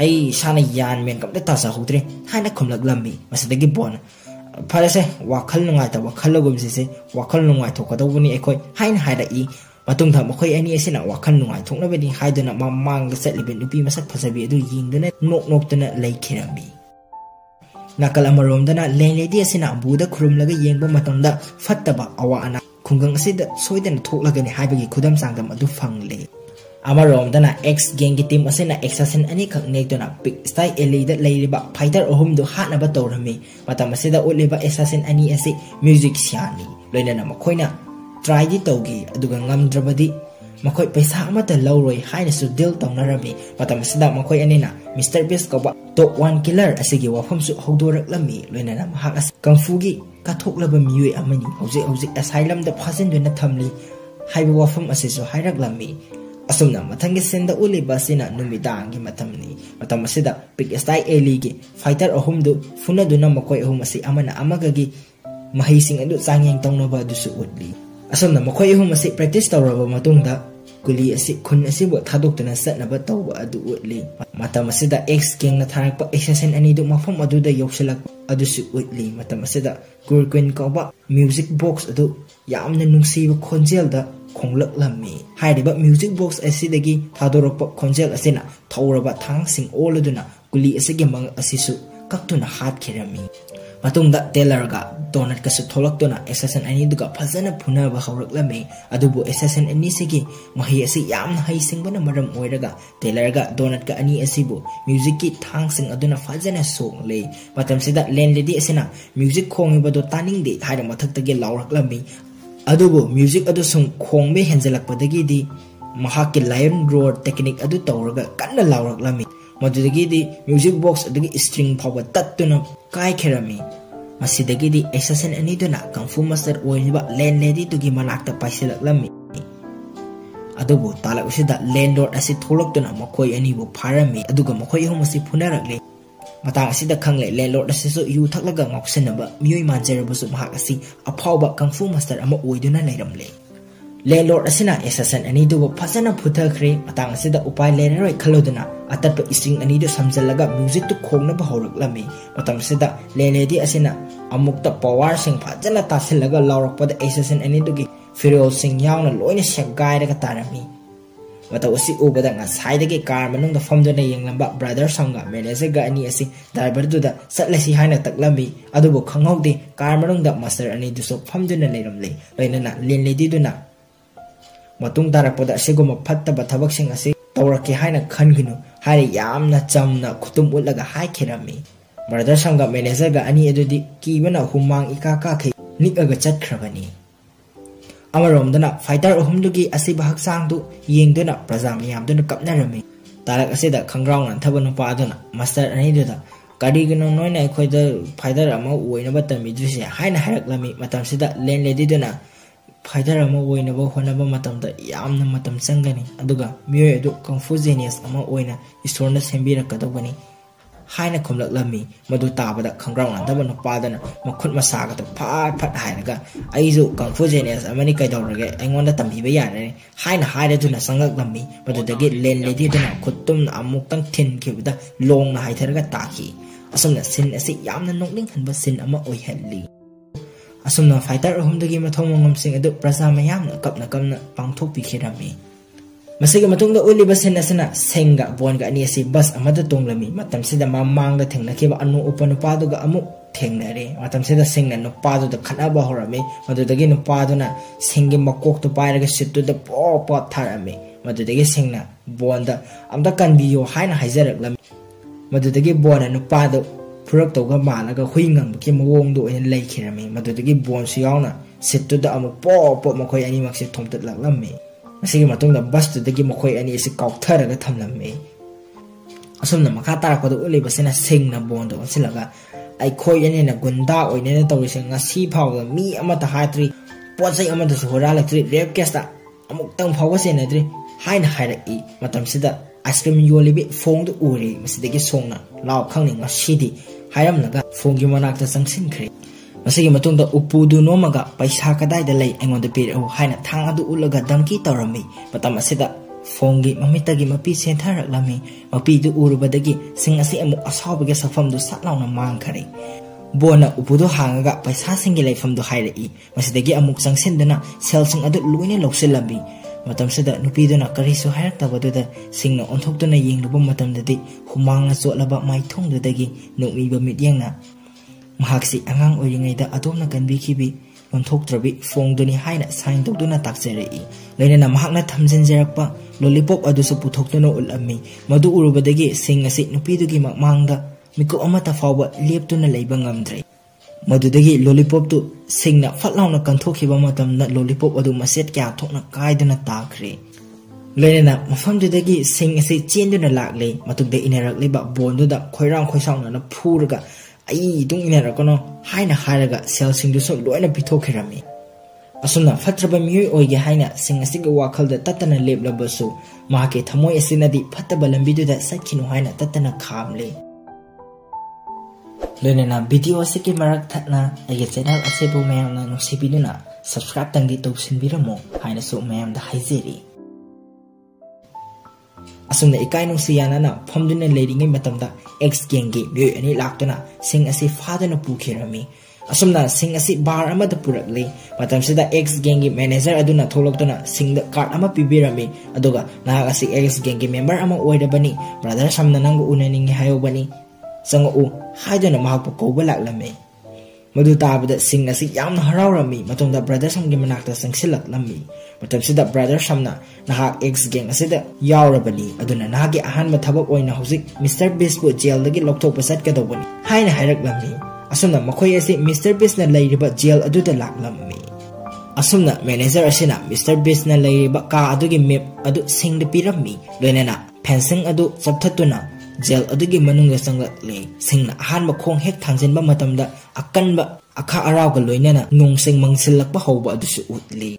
ꯑꯩ ꯏꯁꯥꯅ ꯌꯥꯟ ꯃꯦꯟ ꯀꯝꯇ ꯇꯥꯖꯍꯧꯗ꯭ꯔꯦ ꯍꯥꯏꯅ ꯈꯨꯝꯂꯛꯂꯝꯃꯤ ꯃꯁꯤꯗꯒꯤ ꯕꯣꯟꯅ ꯐꯔꯦꯁꯦ ꯋꯥꯈꯜ ꯅꯨꯡꯉꯥꯏꯇꯕ ꯈꯜꯂꯒꯨꯝꯁꯤꯁꯦ ꯋꯥꯈꯜ ꯅꯨꯡꯉꯥꯏꯊꯣꯛꯀꯗꯧꯕꯅꯤ ꯑꯩꯈꯣꯏ ꯍꯥꯏꯅ ꯍꯥꯏꯔꯛꯏ ꯃꯇꯨꯡꯗ ꯃꯈꯣꯏ ꯑꯅꯤ ꯑꯁꯤꯅ ꯋꯥꯈꯜ ꯅꯨꯡꯉꯥꯏꯊꯣꯛꯅꯕꯅꯤ ꯍꯥꯏꯗꯨꯅ ꯃꯃꯥꯡꯗ ꯆꯠꯂꯤꯕ ꯅꯨꯄꯤ ꯃꯁꯛ ꯐꯖꯕꯤ ꯑꯗꯨ ꯌꯦꯡꯗꯨꯅ ꯅꯣꯛ ꯅꯣꯛꯇꯨꯅ ꯂꯩꯈꯤꯔꯝꯃꯤ ꯅꯥꯀꯜ ꯑꯃꯔꯣꯝꯗꯅ ꯂꯦꯟꯂꯦꯗꯤ ꯑꯁꯤꯅ ꯑꯕꯨꯗ ꯈꯨꯔꯨꯝꯂꯒ ꯌꯦꯡꯕ ꯃꯇꯝꯗ ꯐꯠꯇꯕ ꯑꯋꯥ ꯑꯅꯥ ꯈꯨꯡꯒꯪ ꯑꯁꯤꯗ ꯁꯣꯏꯗꯅ ꯊꯣꯛꯂꯒꯅꯤ ꯍꯥꯏꯕꯒꯤ ꯈꯨꯗꯝ ꯆꯥꯡꯗꯝ ꯑꯗꯨ ꯐꯪꯂꯦ ama rom dana x gang ki team ase na exasen ani khak nek to na pick style ele da leire ba fighter ohum do hat na ba to rami matam ase da ole ba exasen ani ase music siani loina na makhoi na try di togi aduga ngam drabadi makhoi paisa ama ta low roi haina su deal tong na rami matam ase da makhoi ani na mr beast ko ba top one killer ase gi wafam su hodorak lami loina na mahak ase kung fu gi kathok laba miwe amani hoje hoje asylum da phasen do na thamli haiba wafam ase so hairak lami ꯑꯁꯨꯝꯅ ꯃꯊꯪꯒꯤ ꯁꯤꯟꯗ ꯎꯠꯂꯤꯕ ꯑꯁꯤꯅ ꯅꯨꯃꯤꯗꯥꯡꯒꯤ ꯃꯇꯝꯅꯤ ꯃꯇꯝ ꯑꯁꯤꯗ ꯄꯤꯛ ꯁ꯭ꯇꯥꯏ ꯑꯦꯂꯤꯒꯤ ꯐꯥꯏꯇꯔ ꯑꯍꯨꯝꯗꯨ ꯐꯨꯅꯗꯨꯅ ꯃꯈꯣꯏ ꯑꯍꯨꯝ ꯑꯁꯤ ꯑꯃꯅ ꯑꯃꯒꯒꯤ ꯃꯍꯩꯁꯤꯡ ꯑꯗꯨ ꯆꯥꯡꯌꯦꯡ ꯇꯧꯅꯕ ꯑꯗꯨꯁꯨ ꯎꯠꯂꯤ ꯑꯁꯨꯝꯅ ꯃꯈꯣꯏ ꯑꯍꯨꯝ ꯑꯁꯤ ꯄ꯭ꯔꯦꯛꯇꯤꯁ ꯇꯧꯔꯕ ꯃꯇꯨꯡꯗ ꯒꯨꯂꯤ ꯑꯁꯤ ꯈꯨꯟ ꯑꯁꯤꯕꯨ ꯊꯥꯗꯣꯛꯇꯨꯅ ꯆꯠꯅꯕ ꯇꯧꯕ ꯑꯗꯨ ꯎꯠꯂꯤ ꯃꯇꯝ ꯑꯁꯤꯗ ꯑꯦꯛꯁ ꯒꯦꯡꯅ ꯊꯥꯔꯛꯄ ꯑꯦꯛꯁꯦꯁꯟ ꯑꯅꯤꯗꯨ ꯃꯐꯝ ꯑꯗꯨꯗ ꯌꯧꯁꯤꯜꯂꯛꯄ ꯑꯗꯨꯁꯨ ꯎꯠꯂꯤ ꯃꯇꯝ ꯑꯁꯤꯗ ꯒꯨꯔꯀ꯭ꯋꯤꯟ ꯀꯧꯕ ꯃ꯭ꯌꯨꯖꯤꯛ ꯕꯣꯛꯁ ꯑꯗꯨ ꯌꯥꯝꯅ ꯅꯨꯡꯁꯤꯕ ꯈꯣꯟꯖꯦꯜꯗ ꯈꯣꯡꯂꯛꯂꯝꯃꯤ ꯍꯥꯏꯔꯤꯕ ꯃ꯭ꯌꯨꯖꯤꯛ ꯕꯣꯛꯁ ꯑꯁꯤꯗꯒꯤ ꯊꯥꯗꯣꯔꯛꯄ ꯈꯣꯟꯖꯦꯜ ꯑꯁꯤꯅ ꯊꯧꯔꯕ ꯊꯥꯡꯁꯤꯡ ꯑꯣꯜꯂꯗꯨꯅ ꯒꯨꯂꯤ ꯑꯁꯤꯒꯤ ꯃꯉꯛ ꯑꯁꯤꯁꯨ ꯀꯛꯇꯨꯅ ꯍꯥꯠꯈꯤꯔꯝꯃꯤ ꯃꯇꯨꯡꯗ ꯇꯦꯂꯔꯒ ꯗꯣꯅꯠꯀꯁꯨ ꯊꯣꯛꯂꯛꯇꯨꯅ ꯑꯦꯁꯦꯁꯟ ꯑꯅꯤꯗꯨꯒ ꯐꯖꯅ ꯐꯨꯅꯕ ꯍꯧꯔꯛꯂꯝꯃꯤ ꯑꯗꯨꯕꯨ ꯑꯦꯁꯦꯁꯟ ꯑꯅꯤꯁꯤꯒꯤ ꯃꯍꯩ ꯑꯁꯤ ꯌꯥꯝꯅ ꯍꯩꯁꯤꯡꯕꯅ ꯃꯔꯝ ꯑꯣꯏꯔꯒ ꯇꯦꯂꯔꯒ ꯗꯣꯅꯠꯀ ꯑꯅꯤ ꯑꯁꯤꯕꯨ ꯃ꯭ꯌꯨꯖꯤꯛꯀꯤ ꯊꯥꯡꯁꯤꯡ ꯑꯗꯨꯅ ꯐꯖꯅ ꯁꯣꯛꯂꯤ ꯃꯇꯝꯁꯤꯗ ꯂꯦꯟꯂꯦꯗꯤ ꯑꯁꯤꯅ ꯃ꯭ꯌꯨꯖꯤꯛ ꯈꯣꯡꯉꯤꯕꯗꯨ ꯇꯥꯅꯤꯡꯗꯦ ꯍꯥꯏꯅ ꯃꯊꯛꯇꯒꯤ ꯂꯥꯎꯔꯛꯂꯝꯃꯤ ꯑꯗꯨꯕꯨ ꯃ꯭ꯌꯨꯖꯤꯛ ꯑꯗꯨ ꯁꯨꯝ ꯈꯣꯡꯕ ꯍꯦꯟꯖꯜꯂꯛꯄꯗꯒꯤꯗꯤ ꯃꯍꯥꯛꯀꯤ ꯂꯥꯏꯌꯟ ꯔꯣꯔ ꯇꯦꯛꯅꯤꯛ ꯑꯗꯨ ꯇꯧꯔꯒ ꯀꯟꯅ ꯂꯥꯎꯔꯛꯂꯝꯃꯤ ꯃꯗꯨꯗꯒꯤꯗꯤ ꯃ꯭ꯌꯨꯖꯤꯛ ꯕꯣꯛꯁ ꯑꯗꯨꯒꯤ ꯁ꯭ꯇ꯭ꯔꯤꯡ ꯐꯥꯎꯕ ꯇꯠꯇꯨꯅ ꯀꯥꯏꯈꯤꯔꯝꯃꯤ ꯃꯁꯤꯗꯒꯤꯗꯤ ꯑꯦꯁꯥꯁꯤꯟ ꯑꯅꯤꯗꯨꯅ ꯀꯪꯐꯨ ꯃꯁꯇꯔ ꯑꯣꯏꯔꯤꯕ ꯂꯦꯟ ꯂꯦꯗꯤꯗꯨꯒꯤ ꯃꯅꯥꯛꯇ ꯄꯥꯏꯁꯤꯜꯂꯛꯂꯝꯃꯤ ꯑꯗꯨꯕꯨ ꯇꯥꯂꯛ ꯑꯁꯤꯗ ꯂꯦꯟꯂꯣꯔꯗ ꯑꯁꯤ ꯊꯣꯛꯂꯛꯇꯨꯅ ꯃꯈꯣꯏ ꯑꯅꯤꯕꯨ ꯐꯥꯔꯝꯃꯤ ꯑꯗꯨꯒ ꯃꯈꯣꯏ ꯑꯍꯨꯝ ꯑꯁꯤ ꯐꯨꯅꯔꯛꯂꯤ matang asi da khang le landlord asi so yu thak laga ngok sin ba myoi man jer bu su mahak asi aphaw ba kung fu master ama oiduna lairam le landlord asi na assassin ani du ba phasana phutha khre matang asi da upai le roi khaloduna atat pa string ani du samjal laga music tu khongna ba horak lami matang asi da le le di asi na amuk ta power sing phajana ta sin laga lawrak pa da assassin ani du gi फिरोल सिंह यावना लोइने शगाइरगा तारमी ꯃꯇꯧ ꯑꯁꯤ ꯎꯕꯗ ꯉꯁꯥꯏꯗꯒꯤ ꯀꯥꯔ ꯃꯅꯨꯡꯗ ꯐꯝꯗꯨꯅ ꯌꯦꯡꯂꯝꯕ ꯕ꯭ꯔꯗꯔ ꯁꯝꯒ ꯃꯦꯅꯦꯖꯔꯒ ꯑꯅꯤ ꯑꯁꯤ ꯗ꯭ꯔꯥꯏꯚꯔꯗꯨꯗ ꯆꯠꯂꯁꯤ ꯍꯥꯏꯅ ꯇꯛꯂꯝꯃꯤ ꯑꯗꯨꯕꯨ ꯈꯪꯍꯧꯗꯦ ꯀꯥꯔ ꯃꯅꯨꯡꯗ ꯃꯥꯁꯇꯔ ꯑꯅꯤꯗꯨꯁꯨ ꯐꯝꯗꯨꯅ ꯂꯩꯔꯝꯂꯦ ꯂꯣꯏꯅꯅ ꯂꯦꯟꯂꯦꯗꯤꯗꯨꯅ ꯃꯇꯨꯡ ꯇꯥꯔꯛꯄꯗ ꯑꯁꯤꯒꯨꯝꯕ ꯐꯠꯇꯕ ꯊꯕꯛꯁꯤꯡ ꯑꯁꯤ ꯇꯧꯔꯛꯀꯦ ꯍꯥꯏꯅ ꯈꯟꯒꯅꯨ ꯍꯥꯏꯅ ꯌꯥꯝꯅ ꯆꯝꯅ ꯈꯨꯇꯨꯝ ꯎꯠꯂꯒ ꯍꯥꯏꯈꯤꯔꯝꯃꯤ ꯕ꯭ꯔꯗꯔ ꯁꯝꯒ ꯃꯦꯅꯦꯖꯔꯒ ꯑꯅꯤ ꯑꯗꯨꯗꯤ ꯀꯤꯕꯅ ꯍꯨꯃꯥꯡ ꯏꯀꯥ ꯀꯥꯈꯩ ꯅꯤꯛꯑꯒ ꯆꯠꯈ꯭ꯔꯕꯅꯤ ꯑꯃꯔꯣꯝꯗꯅ ꯐꯥꯏꯇꯔ ꯑꯍꯨꯝꯗꯨꯒꯤ ꯑꯁꯤꯕ ꯍꯛꯆꯥꯡꯗꯨ ꯌꯦꯡꯗꯨꯅ ꯄ꯭ꯔꯖꯥ ꯃꯌꯥꯝꯗꯨꯅ ꯀꯞꯅꯔꯝꯃꯤ ꯇꯥꯔꯛ ꯑꯁꯤꯗ ꯈꯪꯒ꯭ꯔꯥꯎ ꯅꯥꯟꯊꯕ ꯅꯨꯄꯥ ꯑꯗꯨꯅ ꯃꯥꯁꯇꯔ ꯑꯅꯤꯗꯨꯗ ꯀꯔꯤꯒꯤꯅꯣ ꯅꯣꯏꯅ ꯑꯩꯈꯣꯏꯗ ꯐꯥꯏꯇꯔ ꯑꯃ ꯑꯣꯏꯅꯕ ꯇꯝꯕꯤꯗ꯭ꯔꯤꯁꯦ ꯍꯥꯏꯅ ꯍꯥꯏꯔꯛꯂꯝꯃꯤ ꯃꯇꯝꯁꯤꯗ ꯂꯦꯟꯂꯦꯗꯤꯗꯨꯅ ꯐꯥꯏꯇꯔ ꯑꯃ ꯑꯣꯏꯅꯕ ꯍꯣꯠꯅꯕ ꯃꯇꯝꯗ ꯌꯥꯝꯅ ꯃꯇꯝ ꯆꯪꯒꯅꯤ ꯑꯗꯨꯒ ꯃꯤꯑꯣꯏ ꯑꯗꯨ ꯀꯪꯐꯨ ꯖꯦꯅꯤꯌꯁ ꯑꯃ ꯑꯣꯏꯅ ꯏꯁꯣꯔꯅ ꯁꯦꯝꯕꯤꯔꯛꯀꯗꯧꯕꯅꯤ हाइन खोमलक्लमी मदु ताबद खंग्राउ नादब नपादन मखुत मसागत फाट फाट हाइनग आइजु कंफ्यूजनेस अमनि कैदौरगे एंगोंद तंबिबे याने हाइन हाइरेदुना संगक्लमी मदुदगे लेन लेदीदना खुत्तुम अमुक्तंग थिनखिबद लोंगना हाइथरग ताखी असमना सिन असे यामना नोकनिंग हनब सिन अमा ओइहल्ली असमना फाइटर अहुमदगी मथोमंगमसिंग अदु प्रजा मयामना कपना कपना पांगथोक पिखिरमी Masih matung da uli bus na sana senga bon ga ni, si bus amada tung lami. Matam se da mamang da thengna ke ba anu upan pa do ga amu thengna re matam se da sengna no pa do da khana ba horami madu da gi no pa do na sengi makok to pa ra ga sit to da po po tharami madu da gi sengna bon da amda kan bi yo hai na haijar lami. Madu da gi bon na no pa do phurak to ga ma la ga hui ngang ki mawong do in lai khirami madu da gi bon si yauna sit to da amu po po ma khoi ani mak se thom tat lak lami. ꯃꯁꯤꯒꯤ ꯃꯇꯨꯡꯗ ꯕꯁꯇꯨꯗꯒꯤ ꯃꯈꯣꯏ ꯑꯅꯤ ꯑꯁꯤ ꯀꯥꯎꯊꯔꯒ ꯊꯝꯂꯝꯃꯤ ꯑꯁꯨꯝꯅ ꯃꯈꯥ ꯇꯥꯔꯛꯄꯗ ꯎꯠꯂꯤꯕꯁꯤꯅ ꯁꯤꯡꯅ ꯕꯣꯟꯗꯣ ꯑꯣꯟꯁꯤꯜꯂꯒ ꯑꯩꯈꯣꯏ ꯑꯅꯤꯅ ꯒꯨꯟꯗꯥ ꯑꯣꯏꯅꯅ ꯇꯧꯔꯤꯁꯦ ꯉꯁꯤ ꯐꯥꯎꯕꯗ ꯃꯤ ꯑꯃꯠꯇ ꯍꯥꯏꯇ꯭ꯔꯤ ꯄꯣꯠ ꯆꯩ ꯑꯃꯗꯁꯨ ꯍꯨꯔꯥꯜꯂꯛꯇ꯭ꯔꯤ ꯔꯦꯞ ꯀꯦꯁꯇ ꯑꯃꯨꯛꯇꯪ ꯐꯥꯎꯕ ꯆꯦꯟꯅꯗ꯭ꯔꯤ ꯍꯥꯏꯅ ꯍꯥꯏꯔꯛꯏ ꯃꯇꯝꯁꯤꯗ ꯑꯥꯏꯁ ꯀ꯭ꯔꯤꯝ ꯌꯣꯜꯂꯤꯕꯤ ꯐꯣꯡꯗꯨ ꯎꯔꯤ ꯃꯁꯤꯗꯒꯤ ꯁꯣꯡꯅ ꯂꯥꯎ ꯈꯪꯅꯤ ꯉꯁꯤꯗꯤ ꯍꯥꯏꯔꯝꯂꯒ ꯐꯣꯡꯒꯤ ꯃꯅꯥꯛꯇ ꯆꯪꯁꯤꯟꯈ꯭ꯔꯦ ꯃꯁꯤꯒꯤ ꯃꯇꯨꯡꯗ ꯎꯄꯨꯗꯨ ꯅꯣꯝꯃꯒ ꯄꯩꯁꯥ ꯀꯗꯥꯏꯗ ꯂꯩ ꯑꯩꯉꯣꯟꯗ ꯄꯤꯔꯛꯎ ꯍꯥꯏꯅ ꯊꯥꯡ ꯑꯗꯨ ꯎꯠꯂꯒ ꯙꯝꯀꯤ ꯇꯧꯔꯝꯃꯤ ꯃꯇꯝ ꯑꯁꯤꯗ ꯐꯣꯡꯒꯤ ꯃꯃꯤꯠꯇꯒꯤ ꯃꯄꯤ ꯆꯦꯟꯊꯔꯛꯂꯝꯃꯤ ꯃꯄꯤꯗꯨ ꯎꯔꯨꯕꯗꯒꯤ ꯁꯤꯡ ꯑꯁꯤ ꯑꯃꯨꯛ ꯑꯁꯥꯎꯕꯒꯤ ꯁꯛꯐꯝꯗꯨ ꯁꯠ ꯂꯥꯎꯅ ꯃꯥꯡꯈꯔꯦ ꯕꯣꯟꯅ ꯎꯄꯨꯗꯨ ꯍꯥꯡꯉꯒ ꯄꯩꯁꯥꯁꯤꯡꯒꯤ ꯂꯩꯐꯝꯗꯨ ꯍꯥꯏꯔꯛꯏ ꯃꯁꯤꯗꯒꯤ ꯑꯃꯨꯛ ꯆꯪꯁꯤꯟꯗꯨꯅ ꯁꯦꯜꯁꯤꯡ ꯑꯗꯨ ꯂꯣꯏꯅ ꯂꯧꯁꯤꯜꯂꯝꯃꯤ ꯃꯇꯝꯁꯤꯗ ꯅꯨꯄꯤꯗꯨꯅ ꯀꯔꯤꯁꯨ ꯍꯥꯏꯔꯛꯇꯕꯗꯨꯗ ꯁꯤꯡꯅ ꯑꯣꯟꯊꯣꯛꯇꯨꯅ ꯌꯦꯡꯂꯨꯕ ꯃꯇꯝꯗꯗꯤ ꯍꯨꯃꯥꯡꯅ ꯆꯣꯠꯂꯕ ꯃꯥꯏꯊꯣꯡꯗꯨꯗꯒꯤ ꯅꯣꯛꯃꯤꯕ ꯃꯤꯠꯌꯦꯡꯅ ꯃꯍꯥꯛꯁꯤ ꯑꯉꯥꯡ ꯑꯣꯏꯔꯤꯉꯩꯗ ꯑꯗꯣꯝꯅ ꯀꯟꯕꯤꯈꯤꯕꯤ ꯑꯣꯟꯊꯣꯛꯇ꯭ꯔꯕꯤ ꯐꯣꯡꯗꯨꯅꯤ ꯍꯥꯏꯅ ꯁꯥꯏꯟ ꯇꯧꯗꯨꯅ ꯇꯥꯛꯆꯔꯛꯏ ꯂꯣꯏꯅꯅ ꯃꯍꯥꯛꯅ ꯊꯝꯖꯤꯟꯖꯔꯛꯄ ꯂꯣꯂꯤꯄꯣꯞ ꯑꯗꯨꯁꯨ ꯄꯨꯊꯣꯛꯇꯨꯅ ꯎꯠꯂꯝꯃꯤ ꯃꯗꯨ ꯎꯔꯨꯕꯗꯒꯤ ꯁꯤꯡ ꯑꯁꯤ ꯅꯨꯄꯤꯗꯨꯒꯤ ꯃꯃꯥꯡꯗ ꯃꯤꯀꯨꯞ ꯑꯃꯠꯇ ꯐꯥꯎꯕ ꯂꯦꯞꯇꯨꯅ ꯂꯩꯕ ꯉꯝꯗ꯭ꯔꯦ ꯃꯗꯨꯗꯒꯤ ꯂꯣꯂꯤꯄꯣꯞꯇꯨ ꯁꯤꯡꯅ ꯐꯠ ꯂꯥꯎꯅ ꯀꯟꯊꯣꯛꯈꯤꯕ ꯃꯇꯝꯗ ꯂꯣꯂꯤꯄꯣꯞ ꯑꯗꯨ ꯃꯆꯦꯠ ꯀꯌꯥ ꯊꯣꯛꯅ ꯀꯥꯏꯗꯨꯅ ꯇꯥꯈ꯭ꯔꯦ ꯂꯣꯏꯅꯅ ꯃꯐꯝꯗꯨꯗꯒꯤ ꯁꯤꯡ ꯑꯁꯤ ꯆꯦꯟꯗꯨꯅ ꯂꯥꯛꯂꯤ ꯃꯇꯨꯡꯗ ꯏꯅꯔꯛꯂꯤꯕ ꯕꯣꯟꯗꯨꯗ ꯈꯣꯏꯔꯥꯡ ꯈꯣꯏꯁꯥꯎꯅꯅ ꯐꯨꯔꯒ ai dung ina ra kono hai na hai ra ga sel sing du so do ina bi tho khera mi asuna fatra ba mi oi ge hai na sing asi ga wakal da tatana lep la ba so ma ke thamoi asina di phatta ba lambi du da sakhin hai na tatana kham le le na video se ke marak thatna ai channel ase bo me na no se bi na subscribe tang di to sin bi ra mo hai na so me am da hai je ri asumna ikai nong siyana na phamdun na lady ngai matam da ex gang gi mye ani laktuna sing ase father na pukhirami asumna sing ase bar ama da purakli matam sida ex gang gi manager to na sing da card ama pibirami aduga na ase ex gang gi member ama oida bani brother samna nang unani ngi hayo bani sang u haidana mahak ko ba laklame ꯃꯗꯨ ꯇꯥꯕꯗ ꯁꯤꯡ ꯑꯁꯤ ꯌꯥꯝꯅ ꯍꯔꯥꯎꯔꯝꯃꯤ ꯃꯇꯨꯡꯗ ꯕ꯭ꯔꯗꯔ ꯁꯝꯒꯤ ꯃꯅꯥꯛꯇ ꯆꯪꯁꯤꯜꯂꯛꯂꯝꯃꯤ ꯃꯇꯝꯁꯤꯗ ꯕ꯭ꯔꯗꯔ ꯁꯝꯅ ꯅꯍꯥꯛ ꯑꯦꯛꯁ ꯒꯦꯡ ꯑꯁꯤꯗ ꯌꯥꯎꯔꯕꯅꯤ ꯑꯗꯨꯅ ꯅꯍꯥꯛꯀꯤ ꯑꯍꯥꯟꯕ ꯊꯕꯛ ꯑꯣꯏꯅ ꯍꯧꯖꯤꯛ ꯃꯤꯁꯇꯔ ꯕꯤꯁꯄꯨ ꯖꯦꯜꯗꯒꯤ ꯂꯧꯊꯣꯛꯄ ꯆꯠꯀꯗꯧꯕꯅꯤ ꯍꯥꯏꯅ ꯍꯥꯏꯔꯛꯂꯝꯃꯤ ꯑꯁꯨꯝꯅ ꯃꯈꯣꯏ ꯑꯁꯤ ꯃꯤꯁꯇꯔ ꯕꯤꯁꯅ ꯂꯩꯔꯤꯕ ꯖꯦꯜ ꯑꯗꯨꯗ ꯂꯥꯛꯂꯝꯃꯤ ꯑꯁꯨꯝꯅ ꯃꯦꯅꯦꯖꯔ ꯑꯁꯤꯅ ꯃꯤꯁꯇꯔ ꯕꯤꯁꯅ ꯂꯩꯔꯤꯕ ꯀꯥ ꯑꯗꯨꯒꯤ ꯃꯦꯞ ꯑꯗꯨ ꯁꯤꯡꯗ ꯄꯤꯔꯝꯃꯤ ꯂꯣꯏꯅꯅ ꯐꯦꯟꯁꯤꯡ ꯑꯗꯨ ꯆꯞꯊꯠꯇꯨꯅ ꯖꯦꯜ ꯑꯗꯨꯒꯤ ꯃꯅꯨꯡꯗ ꯆꯪꯂꯛꯂꯤ ꯁꯤꯡꯅ ꯑꯍꯥꯟꯕ ꯈꯣꯡ ꯍꯦꯛ ꯊꯥꯡꯖꯤꯟꯕ ꯃꯇꯝꯗ ꯑꯀꯟꯕ ꯑꯈꯥ ꯑꯔꯥꯎꯒ ꯂꯣꯏꯅꯅ ꯅꯣꯡꯁꯤꯡ ꯃꯪꯁꯤꯜꯂꯛꯄ ꯍꯧꯕ ꯑꯗꯨꯁꯨ ꯎꯠꯂꯤ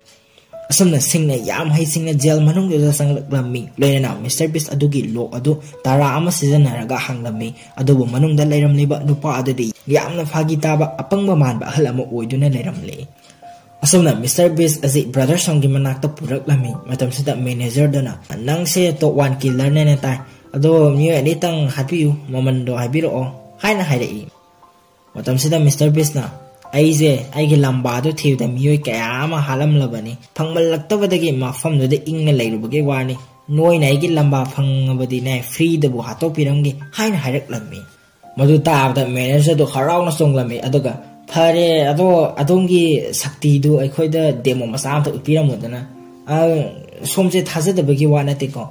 ꯑꯁꯨꯝꯅ ꯁꯤꯡꯅ ꯌꯥꯝ ꯍꯩꯁꯤꯡꯅ ꯖꯦꯜ ꯃꯅꯨꯡꯗꯨꯗ ꯆꯪꯂꯛꯂꯝꯃꯤ ꯂꯣꯏꯅꯅ ꯃꯤꯁꯇꯔ ꯕꯤꯁ ꯑꯗꯨꯒꯤ ꯂꯣꯛ ꯑꯗꯨ ꯇꯔꯥ ꯑꯃ ꯁꯤꯖꯤꯟꯅꯔꯒ ꯍꯥꯡꯂꯝꯃꯤ ꯑꯗꯨꯕꯨ ꯃꯅꯨꯡꯗ ꯂꯩꯔꯝꯂꯤꯕ ꯅꯨꯄꯥ ꯑꯗꯨꯗꯤ ꯌꯥꯝꯅ ꯐꯥꯒꯤ ꯇꯥꯕ ꯑꯄꯪꯕ ꯃꯥꯟꯕ ꯑꯍꯜ ꯑꯃ ꯑꯣꯏꯗꯨꯅ ꯂꯩꯔꯝꯂꯤ ꯑꯁꯨꯝꯅ ꯃꯤꯁꯇꯔ ꯕꯤꯁ ꯑꯁꯤ ꯕ꯭ꯔꯗꯔ ꯁꯝꯒꯤ ꯃꯅꯥꯛꯇ ꯄꯨꯔꯛꯂꯝꯃꯤ ꯃꯇꯝꯁꯤꯗ ꯃꯦꯅꯦꯖꯔꯗꯨꯅ ꯅꯪꯁꯦ ꯇꯣꯞ ꯋꯥꯟ ꯀꯤꯂꯔꯅꯦꯅ ꯇꯥꯏ ꯑꯗꯣ ꯃꯤꯑꯣꯏ ꯑꯅꯤꯇꯪ ꯍꯥꯠꯄꯤꯌꯨ ꯃꯃꯟꯗꯣ ꯍꯥꯏꯕꯤꯔꯛꯑꯣ ꯍꯥꯏꯅ ꯍꯥꯏꯔꯛꯏ ꯃꯇꯝꯁꯤꯗ ꯃꯤꯁꯇꯔ ꯕꯤꯁꯅ ꯑꯩꯁꯦ ꯑꯩꯒꯤ ꯂꯝꯕꯥꯗꯨ ꯊꯤꯕꯗ ꯃꯤꯑꯣꯏ ꯀꯌꯥ ꯑꯃ ꯍꯥꯠꯂꯝꯂꯕꯅꯤ ꯐꯪꯃꯜꯂꯛꯇꯕꯗꯒꯤ ꯃꯐꯝꯗꯨꯗ ꯏꯪꯅ ꯂꯩꯔꯨꯕꯒꯤ ꯋꯥꯅꯤ ꯅꯣꯏꯅ ꯑꯩꯒꯤ ꯂꯝꯕꯥ ꯐꯪꯉꯕꯗꯤꯅꯦ ꯐ꯭ꯔꯤꯗꯕꯨ ꯍꯥꯠꯇꯣꯛꯄꯤꯔꯝꯒꯦ ꯍꯥꯏꯅ ꯍꯥꯏꯔꯛꯂꯝꯃꯤ ꯃꯗꯨ ꯇꯥꯕꯗ ꯃꯦꯅꯦꯖꯔꯗꯨ ꯍꯔꯥꯎꯅ ꯆꯣꯡꯂꯝꯃꯤ ꯑꯗꯨꯒ ꯐꯔꯦ ꯑꯗꯣ ꯑꯗꯣꯝꯒꯤ ꯁꯛꯇꯤꯗꯨ ꯑꯩꯈꯣꯏꯗ ꯗꯦꯃꯣ ꯃꯆꯥ ꯑꯝꯇ ꯎꯠꯄꯤꯔꯝꯃꯨꯗꯅ ꯁꯣꯝꯁꯦ ꯊꯥꯖꯗꯕꯒꯤ ꯋꯥ ꯅꯠꯇꯦꯀꯣ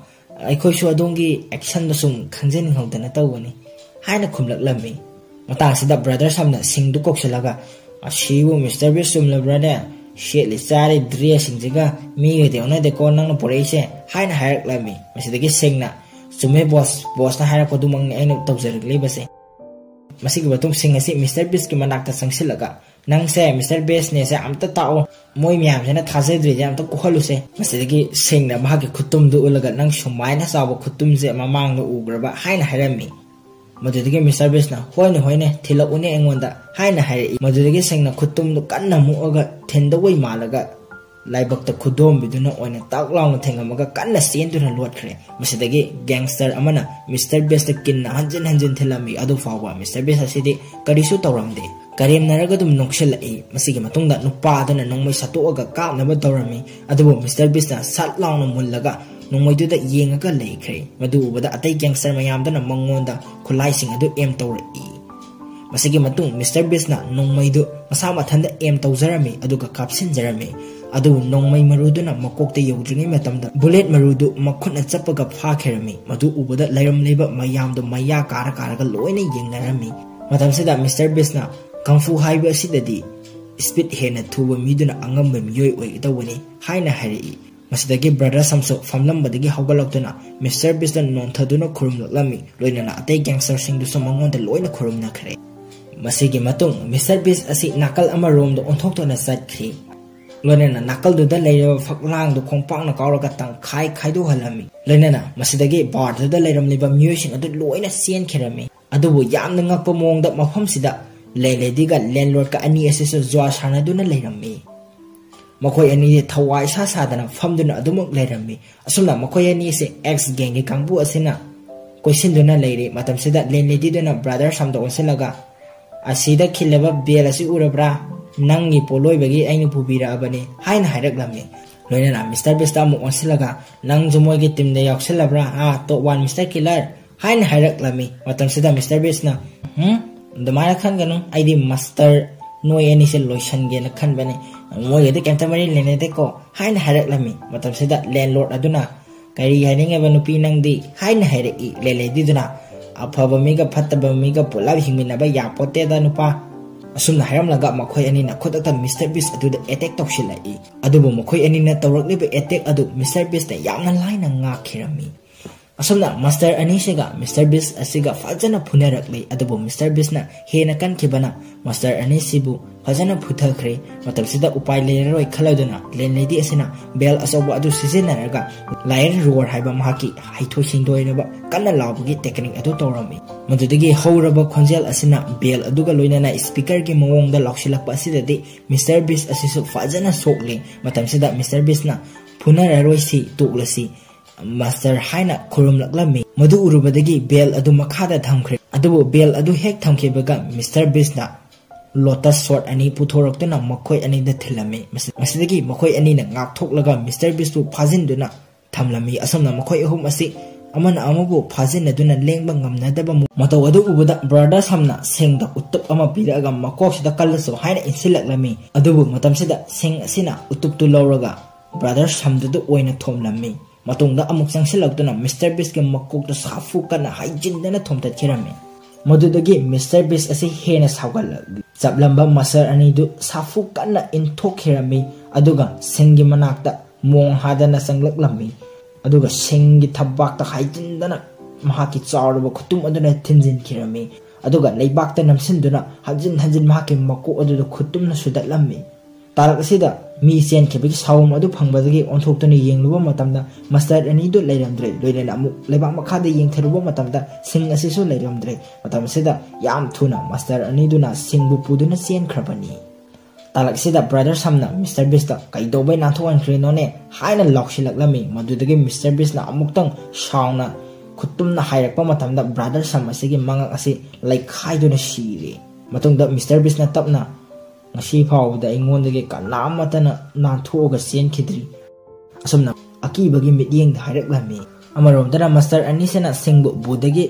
ꯑꯩꯈꯣꯏꯁꯨ ꯑꯗꯣꯝꯒꯤ ꯑꯦꯛꯁꯟꯗꯣ ꯁꯨꯝ ꯈꯪꯖꯅꯤꯡꯍꯧꯗꯅ ꯇꯧꯕꯅꯤ ꯍꯥꯏꯅ ꯈꯨꯝꯂꯛꯂꯝꯃꯤ ꯃꯇꯥꯡꯁꯤꯗ ꯕ꯭ꯔꯗꯔ ꯁꯝꯅ ꯁꯤꯡꯗꯨ ꯀꯧꯁꯤꯜꯂꯒ ꯑꯁꯤꯕꯨ ꯃꯤꯁꯇꯔ ꯕꯤꯁ ꯆꯨꯝꯂꯕ꯭ꯔꯅꯦ ꯁꯦꯠꯂꯤ ꯆꯥꯔꯤ ꯗ꯭ꯔꯦꯁꯁꯤꯡꯁꯤꯒ ꯃꯤꯒꯗꯤ ꯑꯣꯟꯅꯗꯦꯀꯣ ꯅꯪꯅ ꯄꯨꯔꯛꯏꯁꯦ ꯍꯥꯏꯅ ꯍꯥꯏꯔꯛꯂꯝꯃꯤ ꯃꯁꯤꯗꯒꯤ ꯁꯤꯡꯅ ꯆꯨꯝꯃꯦ ꯕꯣꯁ ꯕꯣꯁꯅ ꯍꯥꯏꯔꯛꯄꯗꯨꯃꯛꯅꯤ ꯑꯩꯅ ꯇꯧꯖꯔꯛꯂꯤꯕꯁꯦ ꯃꯁꯤꯒꯤ ꯃꯇꯨꯡ ꯁꯤꯡ ꯑꯁꯤ ꯃꯤꯁꯇꯔ ꯕꯤꯁꯀꯤ ꯃꯅꯥꯛꯇ ꯆꯪꯁꯤꯜꯂꯒ ꯅꯪꯁꯦ ꯃꯤꯁꯇꯔ ꯕꯤꯁꯅꯦꯁꯦ ꯑꯝꯇ ꯇꯥꯛꯑꯣ ꯃꯣꯏ ꯃꯌꯥꯝꯁꯤꯅ ꯊꯥꯖꯗ꯭ꯔꯤꯁꯦ ꯑꯝꯇ ꯀꯣꯛꯍꯜꯂꯨꯁꯦ ꯃꯁꯤꯗꯒꯤ ꯁꯤꯡꯅ ꯃꯍꯥꯛꯀꯤ ꯈꯨꯠꯇꯨꯝꯗꯨ ꯎꯠꯂꯒ ꯅꯪ ꯁꯨꯃꯥꯏꯅ ꯆꯥꯎꯕ ꯈꯨꯠꯇꯨꯝꯁꯦ ꯃꯃꯥꯡꯗ ꯎꯈ꯭ꯔꯕ ꯍꯥꯏꯅ ꯍꯥꯏꯔꯝꯃꯤ ꯃꯗꯨꯗꯒꯤ ꯃꯤꯁꯇꯔ ꯕꯤꯁꯅ ꯍꯣꯏꯅꯦ ꯍꯣꯏꯅꯦ ꯊꯤꯜꯂꯛꯎꯅꯦ ꯑꯩꯉꯣꯟꯗ ꯍꯥꯏꯅ ꯍꯥꯏꯔꯛꯏ ꯃꯗꯨꯗꯒꯤ ꯁꯤꯡꯅ ꯈꯨꯠꯇꯨꯝꯗꯨ ꯀꯟꯅ ꯃꯨꯛꯑꯒ ꯊꯤꯟꯗꯧꯕꯩ ꯃꯥꯜꯂꯒ ꯂꯥꯏꯕꯛꯇ ꯈꯨꯗꯣꯝꯕꯤꯗꯨꯅ ꯑꯣꯏꯅ ꯇꯥꯛ ꯂꯥꯎꯅ ꯊꯦꯡꯉꯝꯃꯒ ꯀꯟꯅ ꯆꯦꯟꯗꯨꯅ ꯂꯣꯠꯈ꯭ꯔꯦ ꯃꯁꯤꯗꯒꯤ ꯒꯦꯡꯁꯇꯔ ꯑꯃꯅ ꯃꯤꯁꯇꯔ ꯕꯦꯁꯇ ꯀꯤꯟꯅ ꯍꯟꯖꯤꯟ ꯍꯟꯖꯤꯟ ꯊꯤꯜꯂꯝꯃꯤ ꯑꯗꯨ ꯐꯥꯎꯕ ꯃꯤꯁꯇꯔ ꯕꯦꯁ ꯑꯁꯤꯗꯤ ꯀꯔꯤꯁꯨ ꯇꯧꯔꯝꯗꯦ ꯀꯔꯦꯝꯅꯔꯒ ꯑꯗꯨꯝ ꯅꯣꯛꯁꯤꯜꯂꯛꯏ ꯃꯁꯤꯒꯤ ꯃꯇꯨꯡꯗ ꯅꯨꯄꯥ ꯑꯗꯨꯅ ꯅꯣꯡꯃꯩ ꯁꯠꯇꯣꯛꯑꯒ ꯀꯥꯞꯅꯕ ꯇꯧꯔꯝꯃꯤ ꯑꯗꯨꯕꯨ ꯃꯤꯁꯇꯔ ꯕꯤꯁꯅ ꯁꯠ ꯂꯥꯎꯅ ꯃꯨꯜꯂꯒ ꯅꯣꯡꯃꯩꯗꯨꯗ ꯌꯦꯡꯉꯒ ꯂꯩꯈ꯭ꯔꯦ ꯃꯗꯨ ꯎꯕꯗ ꯑꯇꯩ ꯒꯦꯡꯁꯇꯔ ꯃꯌꯥꯝꯗꯨꯅ ꯃꯉꯣꯟꯗ ꯈꯨꯠꯂꯥꯏꯁꯤꯡ ꯑꯗꯨ ꯑꯦꯝ ꯇꯧꯔꯛꯏ ꯃꯁꯤꯒꯤ ꯃꯇꯨꯡ ꯃꯤꯁꯇꯔ ꯕꯤꯁꯅ ꯅꯣꯡꯃꯩꯗꯨ ꯃꯁꯥ ꯃꯊꯟꯇ ꯑꯦꯝ ꯇꯧꯖꯔꯝꯃꯤ ꯑꯗꯨꯒ ꯀꯥꯞꯁꯤꯟꯖꯔꯝꯃꯤ ꯑꯗꯨꯕꯨ ꯅꯣꯡꯃꯩ ꯃꯔꯨꯗꯨꯅ ꯃꯀꯣꯛꯇ ꯌꯧꯗ꯭ꯔꯤꯉꯩ ꯃꯇꯝꯗ ꯕꯨꯂꯦꯠ ꯃꯔꯨꯗꯨ ꯃꯈꯨꯠꯅ ꯆꯞꯄꯒ ꯐꯥꯈꯤꯔꯝꯃꯤ ꯃꯗꯨ ꯎꯕꯗ ꯂꯩꯔꯝꯂꯤꯕ ꯃꯌꯥꯝꯗꯨ ꯃꯌꯥ ꯀꯥꯔ ꯀꯥꯔꯒ ꯂꯣꯏꯅ ꯌꯦꯡꯅꯔꯝꯃꯤ ꯃꯇꯝꯁꯤꯗ ꯃꯤꯁꯇꯔ ꯕꯤꯁꯅ ꯀꯪꯐꯨ ꯍꯥꯏꯕ ꯑꯁꯤꯗꯗꯤ ꯁ꯭ꯄꯤꯠ ꯍꯦꯟꯅ ꯊꯨꯕ ꯃꯤꯗꯨꯅ ꯑꯉꯝꯕ ꯃꯤꯑꯣꯏ ꯑꯣꯏꯒꯗꯧꯕꯅꯤ ꯍꯥꯏꯅ ꯍꯥꯏꯔꯛꯏ ꯃꯁꯤꯗꯒꯤ ꯕ꯭ꯔꯗꯔ ꯁꯝꯁꯨ ꯐꯝꯂꯝꯕꯗꯒꯤ ꯍꯧꯒꯠꯂꯛꯇꯨꯅ ꯃꯤꯁꯇꯔ ꯕꯤꯁꯇ ꯅꯣꯟꯊꯗꯨꯅ ꯈꯨꯔꯨꯝꯂꯛꯂꯝꯃꯤ ꯂꯣꯏꯅꯅ ꯑꯇꯩ ꯒꯦꯡꯁꯇꯔꯁꯤꯡꯗꯨꯁꯨ ꯃꯉꯣꯟꯗ ꯂꯣꯏꯅ ꯈꯨꯔꯨꯝꯅꯈ꯭ꯔꯦ ꯃꯁꯤꯒꯤ ꯃꯇꯨꯡ ꯃꯤꯁꯇꯔ ꯕꯤꯁ ꯑꯁꯤ ꯅꯥꯀꯜ ꯑꯃꯔꯣꯝꯗ ꯑꯣꯟꯊꯣꯛꯇꯨꯅ ꯆꯠꯈꯤ ꯂꯣꯏꯅꯅ ꯅꯥꯀꯜꯗꯨꯗ ꯂꯩꯔꯤꯕ ꯐꯛꯂꯥꯡꯗꯨ ꯈꯣꯡꯄꯥꯛꯅ ꯀꯥꯎꯔꯒ ꯇꯪꯈꯥꯏ ꯈꯥꯏꯗꯣꯛꯍꯜꯂꯝꯃꯤ ꯂꯣꯏꯅꯅ ꯃꯁꯤꯗꯒꯤ ꯕꯥꯔꯗꯨꯗ ꯂꯩꯔꯝꯂꯤꯕ ꯃꯤꯑꯣꯏꯁꯤꯡ ꯑꯗꯨ ꯂꯣꯏꯅ ꯆꯦꯟꯈꯤꯔꯝꯃꯤ ꯑꯗꯨꯕꯨ ꯌꯥꯝꯅ ꯉꯛꯄ ꯃꯑꯣꯡꯗ ꯃꯐꯝꯁꯤꯗ ꯂꯦꯟꯂꯦꯗꯤꯒ ꯂꯦꯟꯂꯣꯔꯗꯀ ꯑꯅꯤ ꯑꯁꯤꯁꯨ ꯖ꯭ꯋꯥ ꯁꯥꯟꯅꯗꯨꯅ ꯂꯩꯔꯝꯃꯤ ꯃꯈꯣꯏ ꯑꯅꯤꯗꯤ ꯊꯋꯥꯏ ꯏꯁꯥ ꯁꯥꯗꯅ ꯐꯝꯗꯨꯅ ꯑꯗꯨꯃꯛ ꯂꯩꯔꯝꯃꯤ ꯑꯁꯨꯝꯅ ꯃꯈꯣꯏ ꯑꯅꯤꯁꯤ ꯑꯦꯛꯁ ꯒꯦꯡꯒꯤ ꯀꯥꯡꯕꯨ ꯑꯁꯤꯅ ꯀꯣꯏꯁꯤꯟꯗꯨꯅ ꯂꯩꯔꯤ ꯃꯇꯝꯁꯤꯗ ꯂꯦꯟꯂꯦꯗꯤꯗꯨꯅ ꯕ꯭ꯔꯥꯗꯔ ꯁꯝꯗ ꯑꯣꯟꯁꯤꯜꯂꯒ ꯑꯁꯤꯗ ꯈꯤꯜꯂꯕ ꯕꯦꯜ ꯑꯁꯤ ꯎꯔꯕ꯭ꯔꯥ ꯅꯪꯒꯤ ꯄꯣꯠꯂꯣꯏꯕꯒꯤ ꯑꯩꯅ ꯄꯨꯕꯤꯔꯛꯑꯕꯅꯤ ꯍꯥꯏꯅ ꯍꯥꯏꯔꯛꯂꯝꯃꯤ ꯂꯣꯏꯅꯅ ꯃꯤꯁꯇꯔ ꯕꯤꯁꯇ ꯑꯃꯨꯛ ꯑꯣꯟꯁꯤꯜꯂꯒ ꯅꯪꯁꯨ ꯃꯣꯏꯒꯤ ꯇꯤꯝꯗ ꯌꯥꯎꯁꯤꯜꯂꯕ꯭ꯔꯥ ꯑꯥ ꯇꯣꯞ ꯋꯥꯟ ꯃꯤꯁꯇꯔ ꯀꯤꯂꯔ ꯍꯥꯏꯅ ꯍꯥꯏꯔꯛꯂꯝꯃꯤ ꯃꯇꯝꯁꯤꯗ ꯃꯤꯁꯇꯔ ꯕꯤꯁꯅ ꯍꯨꯝ ꯑꯗꯨꯃꯥꯏꯅ ꯈꯟꯒꯅꯨ ꯑꯩꯗꯤ ꯃꯥꯁꯇꯔ ꯅꯣꯏ ꯑꯅꯤꯁꯦ ꯂꯣꯏꯁꯟꯒꯦꯅ ꯈꯟꯕꯅꯤ ꯃꯣꯏꯒꯗꯤ ꯀꯩꯝꯇ ꯃꯔꯤ ꯂꯩꯅꯗꯦꯀꯣ ꯍꯥꯏꯅ ꯍꯥꯏꯔꯛꯂꯝꯃꯤ ꯃꯇꯝꯁꯤꯗ ꯂꯦꯟꯂꯣꯔꯗ ꯑꯗꯨꯅ ꯀꯔꯤ ꯍꯥꯏꯅꯤꯡꯉꯕ ꯅꯨꯄꯤ ꯅꯪꯗꯤ ꯍꯥꯏꯅ ꯍꯥꯏꯔꯛꯏ ꯂꯦꯂꯦꯗꯤꯗꯨꯅ ꯑꯐꯕ ꯃꯤꯒ ꯐꯠꯇꯕ ꯃꯤꯒ ꯄꯨꯂꯞ ꯍꯤꯡꯃꯤꯟꯅꯕ ꯌꯥꯄꯣꯠꯇꯦꯗ ꯅꯨꯄꯥ ꯑꯁꯨꯝꯅ ꯍꯥꯏꯔꯝꯂꯒ ꯃꯈꯣꯏ ꯑꯅꯤꯅ ꯈꯨꯗꯛꯇ ꯃꯤꯁꯇꯔ ꯕꯤꯁ ꯑꯗꯨꯗ ꯑꯦꯇꯦꯛ ꯇꯧꯁꯤꯜꯂꯛꯏ ꯑꯗꯨꯕꯨ ꯃꯈꯣꯏ ꯑꯅꯤꯅ ꯇꯧꯔꯛꯂꯤꯕ ꯑꯦꯇꯦꯛ ꯑꯗꯨ ꯃꯤꯁꯇꯔ ꯕꯤꯁꯅ ꯌꯥꯝꯅ ꯂꯥꯏꯅ ꯉꯥꯛꯈꯤꯔꯝꯃꯤ ꯑꯁꯨꯝꯅ ꯃꯥꯁꯇꯔ ꯑꯅꯤꯁꯤꯒ ꯃꯤꯁꯇꯔ ꯕꯤꯁ ꯑꯁꯤꯒ ꯐꯖꯅ ꯐꯨꯅꯔꯛꯂꯤ ꯑꯗꯨꯕꯨ ꯃꯤꯁꯇꯔ ꯕꯤꯁꯅ ꯍꯦꯟꯅ ꯀꯟꯈꯤꯕꯅ ꯃꯥꯁꯇꯔ ꯑꯅꯤꯁꯤꯕꯨ ꯐꯖꯅ ꯐꯨꯊꯈ꯭ꯔꯦ ꯃꯇꯝꯁꯤꯗ ꯎꯄꯥꯏ ꯂꯩꯔꯔꯣꯏ ꯈꯜꯂꯗꯨꯅ ꯂꯦꯟꯂꯦꯗꯤ ꯑꯁꯤꯅ ꯕꯦꯜ ꯑꯆꯧꯕ ꯑꯗꯨ ꯁꯤꯖꯤꯟꯅꯔꯒ ꯂꯥꯏꯌꯔ ꯔꯣꯔ ꯍꯥꯏꯕ ꯃꯍꯥꯛꯀꯤ ꯍꯩꯊꯣꯏ ꯁꯤꯡꯊꯣꯏꯔꯕ ꯀꯟꯅ ꯂꯥꯎꯕꯒꯤ ꯇꯦꯛꯅꯤꯛ ꯑꯗꯨ ꯇꯧꯔꯝꯃꯤ ꯃꯗꯨꯗꯒꯤ ꯍꯧꯔꯕ ꯈꯣꯟꯖꯦꯜ ꯑꯁꯤꯅ ꯕꯦꯜ ꯑꯗꯨꯒ ꯂꯣꯏꯅꯅ ꯁ꯭ꯄꯤꯀꯔꯒꯤ ꯃꯑꯣꯡꯗ ꯂꯥꯎꯁꯤꯜꯂꯛꯄ ꯑꯁꯤꯗꯗꯤ ꯃꯤꯁꯇꯔ ꯕꯤꯁ ꯑꯁꯤꯁꯨ ꯐꯖꯅ ꯁꯣꯛꯂꯤ ꯃꯇꯝꯁꯤꯗ ꯃꯤꯁꯇꯔ ꯕꯤꯁꯅ ꯐꯨꯅꯔꯔꯣꯏꯁꯤ ꯇꯣꯛꯂꯁꯤ ꯃꯥꯁꯇꯔ ꯍꯥꯏꯅ ꯈꯨꯔꯨꯝꯂꯛꯂꯝꯃꯤ ꯃꯗꯨ ꯎꯔꯨꯕꯗꯒꯤ ꯕꯦꯜ ꯑꯗꯨ ꯃꯈꯥꯗ ꯊꯝꯈ꯭ꯔꯦ ꯑꯗꯨꯕꯨ ꯕꯦꯜ ꯑꯗꯨ ꯍꯦꯛ ꯊꯝꯈꯤꯕꯒ ꯃꯤꯁꯇꯔ ꯕꯤꯁꯅ ꯂꯣꯇꯁ ꯁꯣꯔꯠ ꯑꯅꯤ ꯄꯨꯊꯣꯔꯛꯇꯨꯅ ꯃꯈꯣꯏ ꯑꯅꯤꯗ ꯊꯤꯜꯂꯝꯃꯤ ꯃꯁꯤꯗꯒꯤ ꯃꯈꯣꯏ ꯑꯅꯤꯅ ꯉꯥꯛꯊꯣꯛꯂꯒ ꯃꯤꯁꯇꯔ ꯕꯤꯁꯄꯨ ꯐꯥꯖꯤꯟꯗꯨꯅ ꯊꯝꯂꯝꯃꯤ ꯑꯁꯨꯝꯅ ꯃꯈꯣꯏ ꯑꯍꯨꯝ ꯑꯁꯤ ꯑꯃꯅ ꯑꯃꯕꯨ ꯐꯥꯖꯤꯟꯅꯗꯨꯅ ꯂꯦꯡꯕ ꯉꯝꯅꯗꯕ ꯃꯇꯧ ꯑꯗꯨ ꯎꯕꯗ ꯕ꯭ꯔꯗꯔ ꯁꯝꯅ ꯁꯤꯡꯗ ꯎꯇꯨꯞ ꯑꯃ ꯄꯤꯔꯛꯑꯒ ꯃꯀꯣꯛꯁꯤꯗ ꯀꯜꯂꯁꯨ ꯍꯥꯏꯅ ꯏꯟꯁꯤꯜꯂꯛꯂꯝꯃꯤ ꯑꯗꯨꯕꯨ ꯃꯇꯝꯁꯤꯗ ꯁꯤꯡ ꯑꯁꯤꯅ ꯎꯇꯨꯞꯇꯨ ꯂꯧꯔꯒ ꯕ꯭ꯔꯗꯔ ꯁꯝꯗꯨꯗ ꯑꯣꯏꯅ ꯊꯣꯝꯂꯝꯃꯤ ꯃꯇꯨꯡꯗ ꯑꯃꯨꯛ ꯆꯪꯁꯤꯜꯂꯛꯇꯨꯅ ꯃꯤꯁꯇꯔ ꯕꯤꯁꯀꯤ ꯃꯀꯣꯛꯇ ꯁꯥꯐꯨ ꯀꯟꯅ ꯍꯩꯖꯤꯟꯗꯅ ꯊꯣꯝꯇꯠꯈꯤꯔꯝꯃꯤ ꯃꯗꯨꯗꯒꯤ ꯃꯤꯁꯇꯔ ꯕꯤꯁ ꯑꯁꯤ ꯍꯦꯟꯅ ꯁꯥꯎꯒꯠꯂꯛꯂꯤ ꯆꯞꯂꯝꯕ ꯃꯁꯔ ꯑꯅꯤꯗꯨ ꯁꯥꯐꯨ ꯀꯟꯅ ꯏꯟꯊꯣꯛꯈꯤꯔꯝꯃꯤ ꯑꯗꯨꯒ ꯁꯤꯡꯒꯤ ꯃꯅꯥꯛꯇ ꯃꯣꯡ ꯍꯥꯗꯅ ꯆꯪꯂꯛꯂꯝꯃꯤ ꯑꯗꯨꯒ ꯁꯤꯡꯒꯤ ꯊꯕꯥꯛꯇ ꯍꯥꯏꯖꯤꯟꯗꯅ ꯃꯍꯥꯛꯀꯤ ꯆꯥꯎꯔꯕ ꯈꯨꯇꯨꯝ ꯑꯗꯨꯅ ꯊꯤꯟꯖꯤꯟꯈꯤꯔꯝꯃꯤ ꯑꯗꯨꯒ ꯂꯩꯕꯥꯛꯇ ꯅꯝꯁꯤꯟꯗꯨꯅ ꯍꯟꯖꯤꯟ ꯍꯟꯖꯤꯟ ꯃꯍꯥꯛꯀꯤ ꯃꯀꯣꯛ ꯑꯗꯨꯗ ꯈꯨꯇꯨꯝꯅ ꯁꯨꯗꯠꯂꯝꯃꯤ तारक असिदा मी चेन खेबगी सावम अदु फंगबदगी ओंथोक्तने येंगलुबा मतमदा मस्टर अनि दु लैरमद्रे लैरेन अमु ब्रदर मिस्टर बीस कैदोबै नाथोन खरेनोने हाइना मदुदगी मिस्टर बिस्टना अमुक्तंग शाउना ब्रदर सम असिगी मंगक मिस्टर बिस्टना तपना ꯉꯁꯤ ꯐꯥꯎꯕꯗ ꯑꯩꯉꯣꯟꯗꯒꯤ ꯀꯅꯥꯃꯠꯇꯅ ꯅꯥꯟꯊꯣꯛꯑꯒ ꯆꯦꯟꯈꯤꯗ꯭ꯔꯤ ꯑꯁꯨꯝꯅ ꯑꯀꯤꯕꯒꯤ ꯃꯤꯠꯌꯦꯡꯗ ꯍꯥꯏꯔꯛꯂꯝꯃꯤ ꯑꯃꯔꯣꯝꯗꯅ ꯃꯁꯇꯔ ꯑꯅꯤꯁꯤꯅ ꯁꯤꯡꯕꯨ ꯕꯨꯗꯒꯤ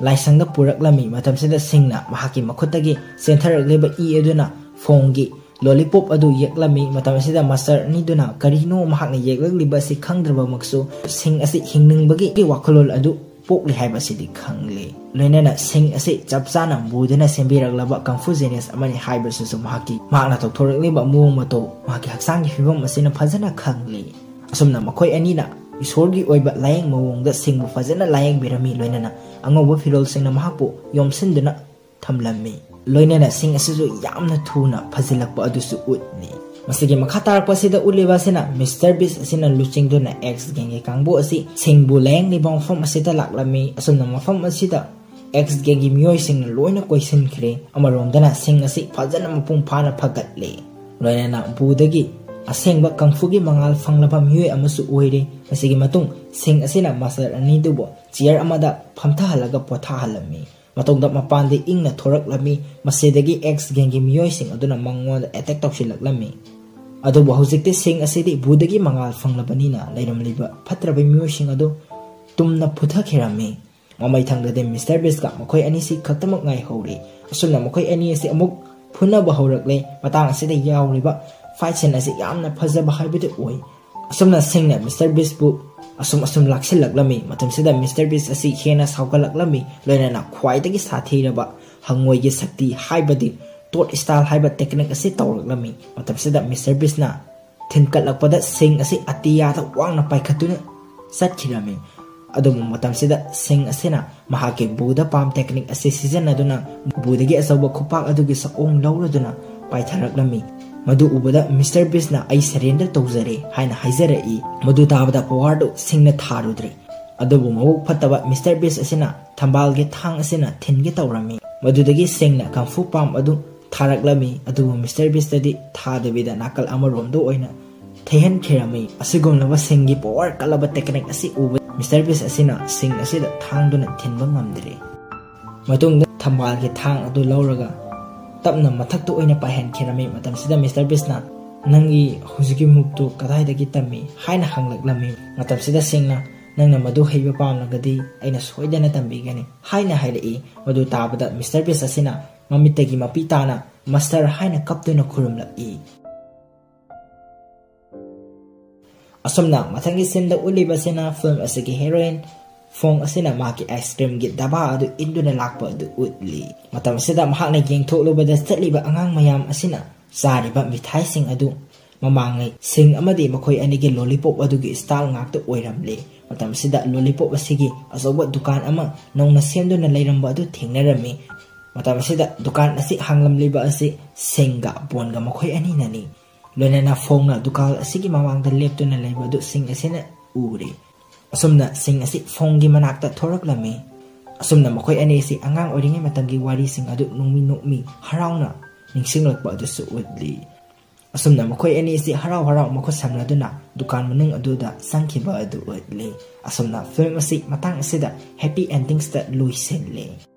ꯂꯥꯏꯁꯪꯗ ꯄꯨꯔꯛꯂꯝꯃꯤ ꯃꯇꯝꯁꯤꯗ ꯁꯤꯡꯅ ꯃꯍꯥꯛꯀꯤ ꯃꯈꯨꯠꯇꯒꯤ ꯆꯦꯟꯊꯔꯛꯂꯤꯕ ꯏ ꯑꯗꯨꯅ ꯐꯣꯡꯒꯤ ꯂꯣꯂꯤꯄꯣꯞ ꯑꯗꯨ ꯌꯦꯛꯂꯝꯃꯤ ꯃꯇꯝ ꯑꯁꯤꯗ ꯃꯥꯁꯇꯔ ꯑꯅꯤꯗꯨꯅ ꯀꯔꯤꯅꯣ ꯃꯍꯥꯛꯅ ꯌꯦꯛꯂꯛꯂꯤꯕ ꯑꯁꯤ ꯈꯪꯗ꯭ꯔꯕꯃꯛꯁꯨ ꯁꯤꯡ ꯑꯁꯤ ꯍꯤꯡꯅꯤꯡꯕꯒꯤ ꯋꯥꯈꯜꯂꯣꯟ ꯑꯗꯨ ꯄꯣꯛꯂꯤ ꯍꯥꯏꯕ ꯑꯁꯤꯗꯤ ꯈꯪꯂꯤ ꯂꯣꯏꯅꯅ ꯁꯤꯡ ꯑꯁꯤ ꯆꯞ ꯆꯥꯅ ꯕꯨꯗꯅ ꯁꯦꯝꯕꯤꯔꯛꯂꯕ ꯀꯟꯐꯨꯖꯤꯅꯤꯌꯁ ꯑꯃꯅꯤ ꯍꯥꯏꯕꯁꯤꯁꯨ ꯃꯍꯥꯛꯀꯤ ꯃꯍꯥꯛꯅ ꯇꯧꯊꯣꯔꯛꯂꯤꯕ ꯃꯑꯣꯡ ꯃꯇꯧ ꯃꯍꯥꯛꯀꯤ ꯍꯛꯆꯥꯡꯒꯤ ꯐꯤꯕꯝ ꯑꯁꯤꯅ ꯐꯖꯅ ꯈꯪꯂꯤ ꯑꯁꯨꯝꯅ ꯃꯈꯣꯏ ꯑꯅꯤꯅ ꯏꯁꯣꯔꯒꯤ ꯑꯣꯏꯕ ꯂꯥꯌꯦꯡ ꯃꯑꯣꯡꯗ ꯁꯤꯡꯕꯨ ꯐꯖꯅ ꯂꯥꯌꯦꯡꯕꯤꯔꯝꯃꯤ ꯂꯣꯏꯅꯅ ꯑꯉꯧꯕ ꯐꯤꯔꯣꯜꯁꯤꯡꯅ ꯃꯍꯥꯛꯄꯨ ꯌꯣꯝꯁꯤꯟꯗꯨꯅ ꯊꯝꯂꯝꯃꯤ ꯂꯣꯏꯅꯅ ꯁꯤꯡ ꯑꯁꯤꯁꯨ ꯌꯥꯝꯅ ꯊꯨꯅ ꯐꯖꯤꯜꯂꯛꯄ ꯑꯗꯨꯁꯨ ꯎꯠꯂꯤ ꯃꯁꯤꯒꯤ ꯃꯈꯥ ꯇꯥꯔꯛꯄ ꯑꯁꯤꯗ ꯎꯠꯂꯤꯕ ꯑꯁꯤꯅ ꯃꯤꯁꯇꯔ ꯕꯤꯁ ꯑꯁꯤꯅ ꯂꯨꯆꯤꯡꯗꯨꯅ ꯑꯦꯛꯁ ꯒꯦꯡꯒꯤ ꯀꯥꯡꯕꯨ ꯑꯁꯤ ꯁꯤꯡꯕꯨ ꯂꯥꯌꯦꯡꯂꯤꯕ ꯃꯐꯝ ꯑꯁꯤꯗ ꯂꯥꯛꯂꯝꯃꯤ ꯑꯁꯨꯝꯅ ꯃꯐꯝ ꯑꯁꯤꯗ ꯑꯦꯛꯁ ꯒꯦꯡꯒꯤ ꯃꯤꯑꯣꯏꯁꯤꯡꯅ ꯂꯣꯏꯅ ꯀꯣꯏꯁꯤꯟꯈ꯭ꯔꯦ ꯑꯃꯔꯣꯝꯗꯅ ꯁꯤꯡ ꯑꯁꯤ ꯐꯖꯅ ꯃꯄꯨꯡ ꯐꯥꯅ ꯐꯒꯠꯂꯦ ꯂꯣꯏꯅꯅ ꯕꯨꯗꯒꯤ ꯑꯁꯦꯡꯕ ꯀꯪꯐꯨꯒꯤ ꯃꯉꯥꯜ ꯐꯪꯂꯕ ꯃꯤꯑꯣꯏ ꯑꯃꯁꯨ ꯑꯣꯏꯔꯦ ꯃꯁꯤꯒꯤ ꯃꯇꯨꯡ ꯁꯤꯡ ꯑꯁꯤꯅ ꯃꯥꯁꯇꯔ ꯑꯅꯤꯗꯨꯕꯨ ꯆꯤꯌꯔ ꯑꯃꯗ ꯐꯝꯊꯍꯜꯂꯒ ꯄꯣꯊꯥꯍꯜꯂꯝꯃꯤ ꯃꯇꯨꯡꯗ ꯃꯄꯥꯟꯗ ꯏꯪꯅ ꯊꯣꯔꯛꯂꯝꯃꯤ ꯃꯁꯤꯗꯒꯤ ꯑꯦꯛꯁ ꯒꯦꯡꯒꯤ ꯃꯤꯑꯣꯏꯁꯤꯡ ꯑꯗꯨꯅ ꯃꯉꯣꯟꯗ ꯑꯦꯇꯦꯛ ꯇꯧꯁꯤꯜꯂꯛꯂꯝꯃꯤ ꯑꯗꯨꯕꯨ ꯍꯧꯖꯤꯛꯇꯤ ꯁꯤꯡ ꯑꯁꯤꯗꯤ ꯕꯨꯗꯒꯤ ꯃꯉꯥꯜ ꯐꯪꯂꯕꯅꯤꯅ ꯂꯩꯔꯝꯂꯤꯕ ꯐꯠꯇ꯭ꯔꯕ ꯃꯤꯑꯣꯏꯁꯤꯡ ꯑꯗꯨ ꯇꯨꯝꯅ ꯐꯨꯊꯈꯤꯔꯝꯃꯤ ꯃꯃꯩ ꯊꯪꯗꯗꯤ ꯃꯤꯁꯇꯔ ꯕꯤꯁꯀ ꯃꯈꯣꯏ ꯑꯅꯤꯁꯤ ꯈꯛꯇꯃꯛ ꯉꯥꯏꯍꯧꯔꯤ ꯑꯁꯨꯝꯅ ꯃꯈꯣꯏ ꯑꯅꯤ ꯑꯁꯤ ꯑꯃꯨꯛ ꯐꯨꯅꯕ ꯍꯧꯔꯛꯂꯦ ꯃꯇꯥꯡ ꯑꯁꯤꯗ ꯌꯥꯎꯔꯤꯕ ꯐꯥꯏꯠ ꯁꯤꯟ ꯑꯁꯤ ꯌꯥꯝꯅ ꯐꯖꯕ ꯍꯥꯏꯕꯗꯨ ꯑꯣꯏ ꯑꯁꯨꯝꯅ ꯁꯤꯡꯅ ꯃꯤꯁꯇꯔ ꯕꯤꯁꯄꯨ ꯑꯁꯨꯝ ꯑꯁꯨꯝ ꯂꯥꯛꯁꯤꯜꯂꯛꯂꯝꯃꯤ ꯃꯇꯝꯁꯤꯗ ꯃꯤꯁꯇꯔ ꯕꯤꯁ ꯑꯁꯤ ꯍꯦꯟꯅ ꯁꯥꯎꯒꯠꯂꯛꯂꯝꯃꯤ ꯂꯣꯏꯅꯅ ꯈ꯭ꯋꯥꯏꯗꯒꯤ ꯁꯥꯊꯤꯔꯕ ꯍꯪꯉꯣꯏꯒꯤ ꯁꯛꯇꯤ ꯍꯥꯏꯕꯗꯤ ꯇꯣꯠ ꯁ꯭ꯇꯥꯏꯜ ꯍꯥꯏꯕ ꯇꯦꯛꯅꯤꯛ ꯑꯁꯤ ꯇꯧꯔꯛꯂꯝꯃꯤ ꯃꯇꯝꯁꯤꯗ ꯃꯤꯁꯇꯔ ꯕꯤꯁꯅ ꯊꯤꯟꯀꯠꯂꯛꯄꯗ ꯁꯤꯡ ꯑꯁꯤ ꯑꯇꯤꯌꯥꯗ ꯋꯥꯡꯅ ꯄꯥꯏꯈꯠꯇꯨꯅ ꯆꯠꯈꯤꯔꯝꯃꯤ ꯑꯗꯨꯕꯨ ꯃꯇꯝꯁꯤꯗ ꯁꯤꯡ ꯑꯁꯤꯅ ꯃꯍꯥꯛꯀꯤ ꯕꯨꯗ ꯄꯥꯝ ꯇꯦꯛꯅꯤꯛ ꯑꯁꯤ ꯁꯤꯖꯤꯟꯅꯗꯨꯅ ꯕꯨꯗꯒꯤ ꯑꯆꯧꯕ ꯈꯨꯄꯥꯛ ꯑꯗꯨꯒꯤ ꯁꯛꯑꯣꯡ ꯂꯧꯔꯗꯨꯅ ꯄꯥꯏꯊꯔꯛꯂꯝꯃꯤ ꯃꯗꯨ ꯎꯕꯗ ꯃꯤꯁꯇꯔ ꯕꯤꯁꯅ ꯑꯩ ꯁꯔꯦꯟꯗꯔ ꯇꯧꯖꯔꯦ ꯍꯥꯏꯅ ꯍꯥꯏꯖꯔꯛꯏ ꯃꯗꯨ ꯇꯥꯕꯗ ꯄꯋꯥꯔꯗꯨ ꯁꯤꯡꯅ ꯊꯥꯔꯨꯗ꯭ꯔꯦ ꯑꯗꯨꯕꯨ ꯃꯕꯨꯛ ꯐꯠꯇꯕ ꯃꯤꯁꯇꯔ ꯕꯤꯁ ꯑꯁꯤꯅ ꯊꯝꯕꯥꯜꯒꯤ ꯊꯥꯡ ꯑꯁꯤꯅ ꯊꯤꯟꯒꯦ ꯇꯧꯔꯝꯃꯤ ꯃꯗꯨꯗꯒꯤ ꯁꯤꯡꯅ ꯀꯝꯐꯨ ꯄꯥꯝ ꯑꯗꯨ थारक्लमी मिस्टर बीस्टदि थादबिदा नाकल अमरोमदो ओइना थेहन खेरमी असिगोमलबा सिंगि पावर कलबा टेक्निक असि उबे मिस्टर बीस असिना सिंग असिदा थांग लौरगा पाहन खेरमी मिस्टर बीसना नंगी हुजिकी मुक्तो कदाइदगी तम्मी हाइना हंगलक्लमी मतमसिदा नंगना मधु हैबा पागदी अगर सोइदना तमीगनी है मधु ताबदा mister Beast mamitagi mapita na master hai haina kaptu na khurum la i asomna mathangi sinda uliba sena film asagi heroine phong asina maki ice cream gi daba adu induna lakpa adu utli matam sida mahakna yeng thoklo bada chatliba angang mayam asina sariba mithai sing adu mamangai sing amadi makhoi anigi lollipop adugi style ngakta oiramli matam sida lollipop asigi asoba dukan ama nongna semduna leiramba adu thengnarami ꯃꯇꯝ ꯑꯁꯤꯗ ꯗꯨꯀꯥꯟ ꯑꯁꯤ ꯍꯥꯡꯂꯝꯂꯤꯕ ꯑꯁꯤ ꯁꯤꯡꯒ ꯕꯣꯟꯒ ꯃꯈꯣꯏ ꯑꯅꯤꯅꯅꯤ ꯂꯣꯏꯅꯅ ꯐꯣꯡꯅ ꯗꯨꯀꯥꯟ ꯑꯁꯤꯒꯤ ꯃꯃꯥꯡꯗ ꯂꯦꯞꯇꯨꯅ ꯂꯩꯕ ꯑꯗꯨ ꯁꯤꯡ ꯑꯁꯤꯅ ꯎꯔꯦ ꯑꯁꯨꯝꯅ ꯁꯤꯡ ꯑꯁꯤ ꯐꯣꯡꯒꯤ ꯃꯅꯥꯛꯇ ꯊꯣꯔꯛꯂꯝꯃꯤ ꯑꯁꯨꯝꯅ ꯃꯈꯣꯏ ꯑꯅꯤ ꯑꯁꯤ ꯑꯉꯥꯡ ꯑꯣꯏꯔꯤꯉꯩ ꯃꯇꯝꯒꯤ ꯋꯥꯔꯤꯁꯤꯡ ꯑꯗꯨ ꯅꯣꯡꯃꯤ ꯅꯣꯡꯃꯤ ꯍꯔꯥꯎꯅ ꯅꯤꯡꯁꯤꯡꯂꯛꯄ ꯑꯗꯨꯁꯨ ꯎꯠꯂꯤ ꯑꯁꯨꯝꯅ ꯃꯈꯣꯏ ꯑꯅꯤ ꯑꯁꯤ ꯍꯔꯥꯎ ꯍꯔꯥꯎ ꯃꯈꯨꯠ ꯁꯝꯅꯗꯨꯅ ꯗꯨꯀꯥꯟ ꯃꯅꯨꯡ ꯑꯗꯨꯗ ꯆꯪꯈꯤꯕ ꯑꯗꯨ ꯎꯠꯂꯤ ꯑꯁꯨꯝꯅ ꯐꯤꯂꯝ ꯑꯁꯤ ꯃꯇꯥꯡ ꯑꯁꯤꯗ ꯍꯦꯄꯤ ꯑꯦꯟꯗꯤꯡꯁꯇ ꯂꯣꯏꯁꯤꯜꯂꯤ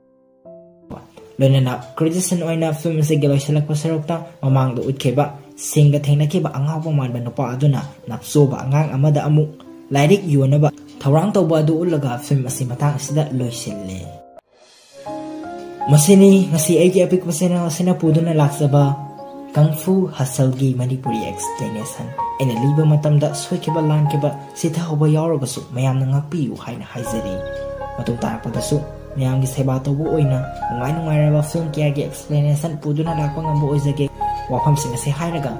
ꯂꯣꯏꯅꯅ ꯀ꯭ꯔꯤꯇꯤꯁꯟ ꯑꯣꯏꯅ ꯐꯤꯂꯝ ꯑꯁꯤꯒꯤ ꯂꯣꯏꯁꯤꯜꯂꯛꯄ ꯁꯔꯨꯛꯇ ꯃꯃꯥꯡꯗ ꯎꯠꯈꯤꯕ ꯁꯤꯡꯒ ꯊꯦꯡꯅꯈꯤꯕ ꯑꯉꯥꯎꯕ ꯃꯥꯟꯕ ꯅꯨꯄꯥ ꯑꯗꯨꯅ ꯅꯞꯁꯣꯕ ꯑꯉꯥꯡ ꯑꯃꯗ ꯑꯃꯨꯛ ꯂꯥꯏꯔꯤꯛ ꯌꯣꯟꯅꯕ ꯊꯧꯔꯥꯡ ꯇꯧꯕ ꯑꯗꯨ ꯎꯠꯂꯒ ꯐꯤꯂꯝ ꯑꯁꯤ ꯃꯇꯥꯡ ꯑꯁꯤꯗ ꯂꯣꯏꯁꯤꯜꯂꯤ ꯃꯁꯤꯅꯤ ꯉꯁꯤ ꯑꯩꯒꯤ ꯑꯄꯤꯛꯄ ꯆꯦꯅꯦꯜ ꯑꯁꯤꯅ ꯄꯨꯗꯨꯅ ꯂꯥꯛꯆꯕ ꯀꯪꯐꯨ ꯍꯁꯜꯒꯤ ꯃꯅꯤꯄꯨꯔꯤ ꯑꯦꯛꯁꯄ꯭ꯂꯦꯅꯦꯁꯟ ꯑꯩꯅ ꯂꯤꯕ ꯃꯇꯝꯗ ꯁꯣꯏꯈꯤꯕ ꯂꯥꯟꯈꯤꯕ ꯁꯤꯊꯍꯧꯕ ꯌꯥꯎꯔꯕꯁꯨ ꯃꯌꯥꯝꯅ ꯉꯥꯛꯄꯤꯌꯨ ꯍꯥꯏꯅ ꯍꯥꯏꯖꯔꯤ ꯃꯇꯨꯡ ꯇꯥꯔꯛꯄꯗꯁꯨ ꯃꯌꯥꯝꯒꯤ ꯁꯦꯕꯥ ꯇꯧꯕ ꯑꯣꯏꯅ ꯅꯨꯡꯉꯥꯏ ꯅꯨꯡꯉꯥꯏꯔꯕ ꯐꯤꯂꯝ ꯀꯌꯥꯒꯤ ꯑꯦꯛꯁꯄ꯭ꯂꯦꯅꯦꯁꯟ ꯄꯨꯗꯨꯅ ꯂꯥꯛꯄ ꯉꯝꯕ ꯑꯣꯏꯖꯒꯦ ꯋꯥꯐꯝꯁꯤꯡ ꯑꯁꯤ ꯍꯥꯏꯔꯒ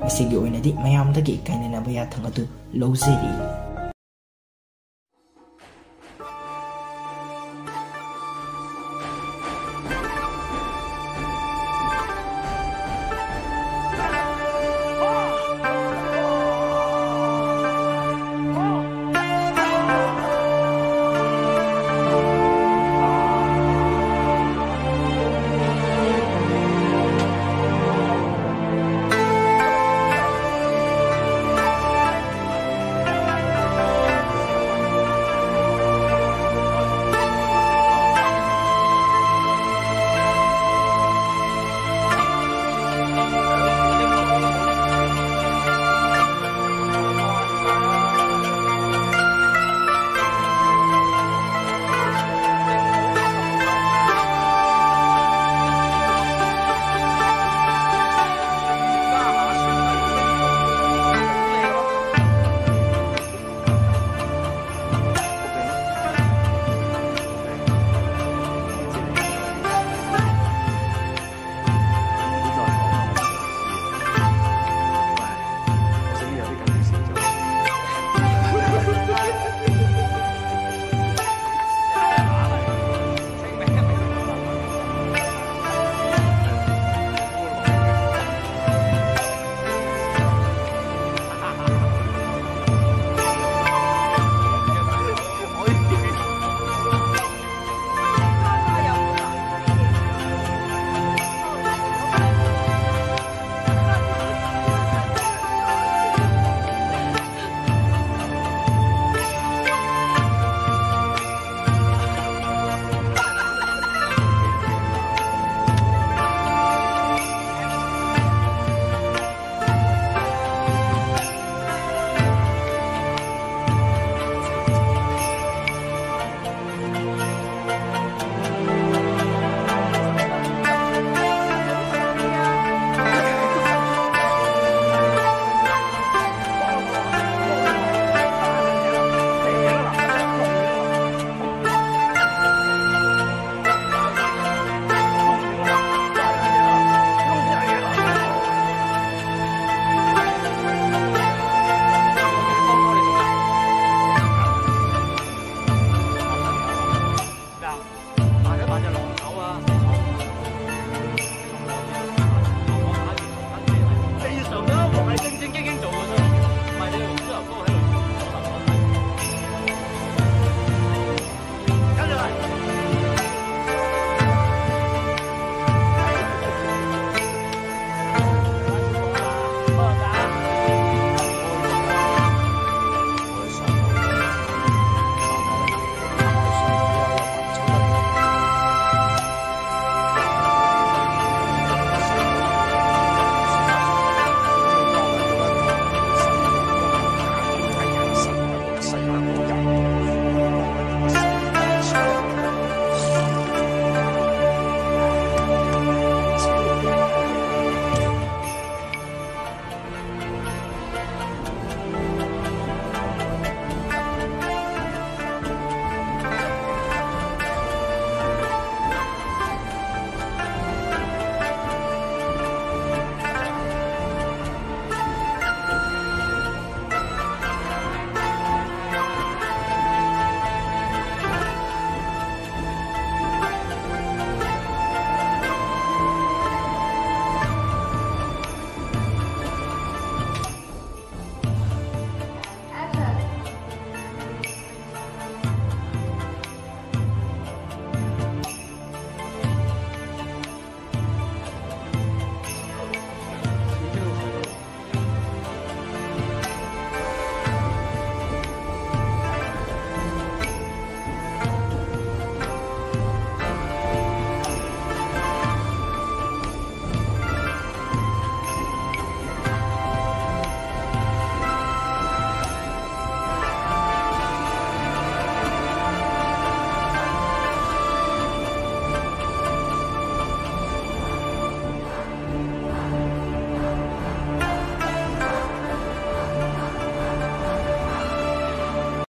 ꯃꯁꯤꯒꯤ ꯑꯣꯏꯅꯗꯤ ꯃꯌꯥꯝꯗꯒꯤ ꯀꯥꯏꯅꯅꯕ ꯌꯥꯊꯪ ꯑꯗꯨ ꯂꯧꯖꯔꯤ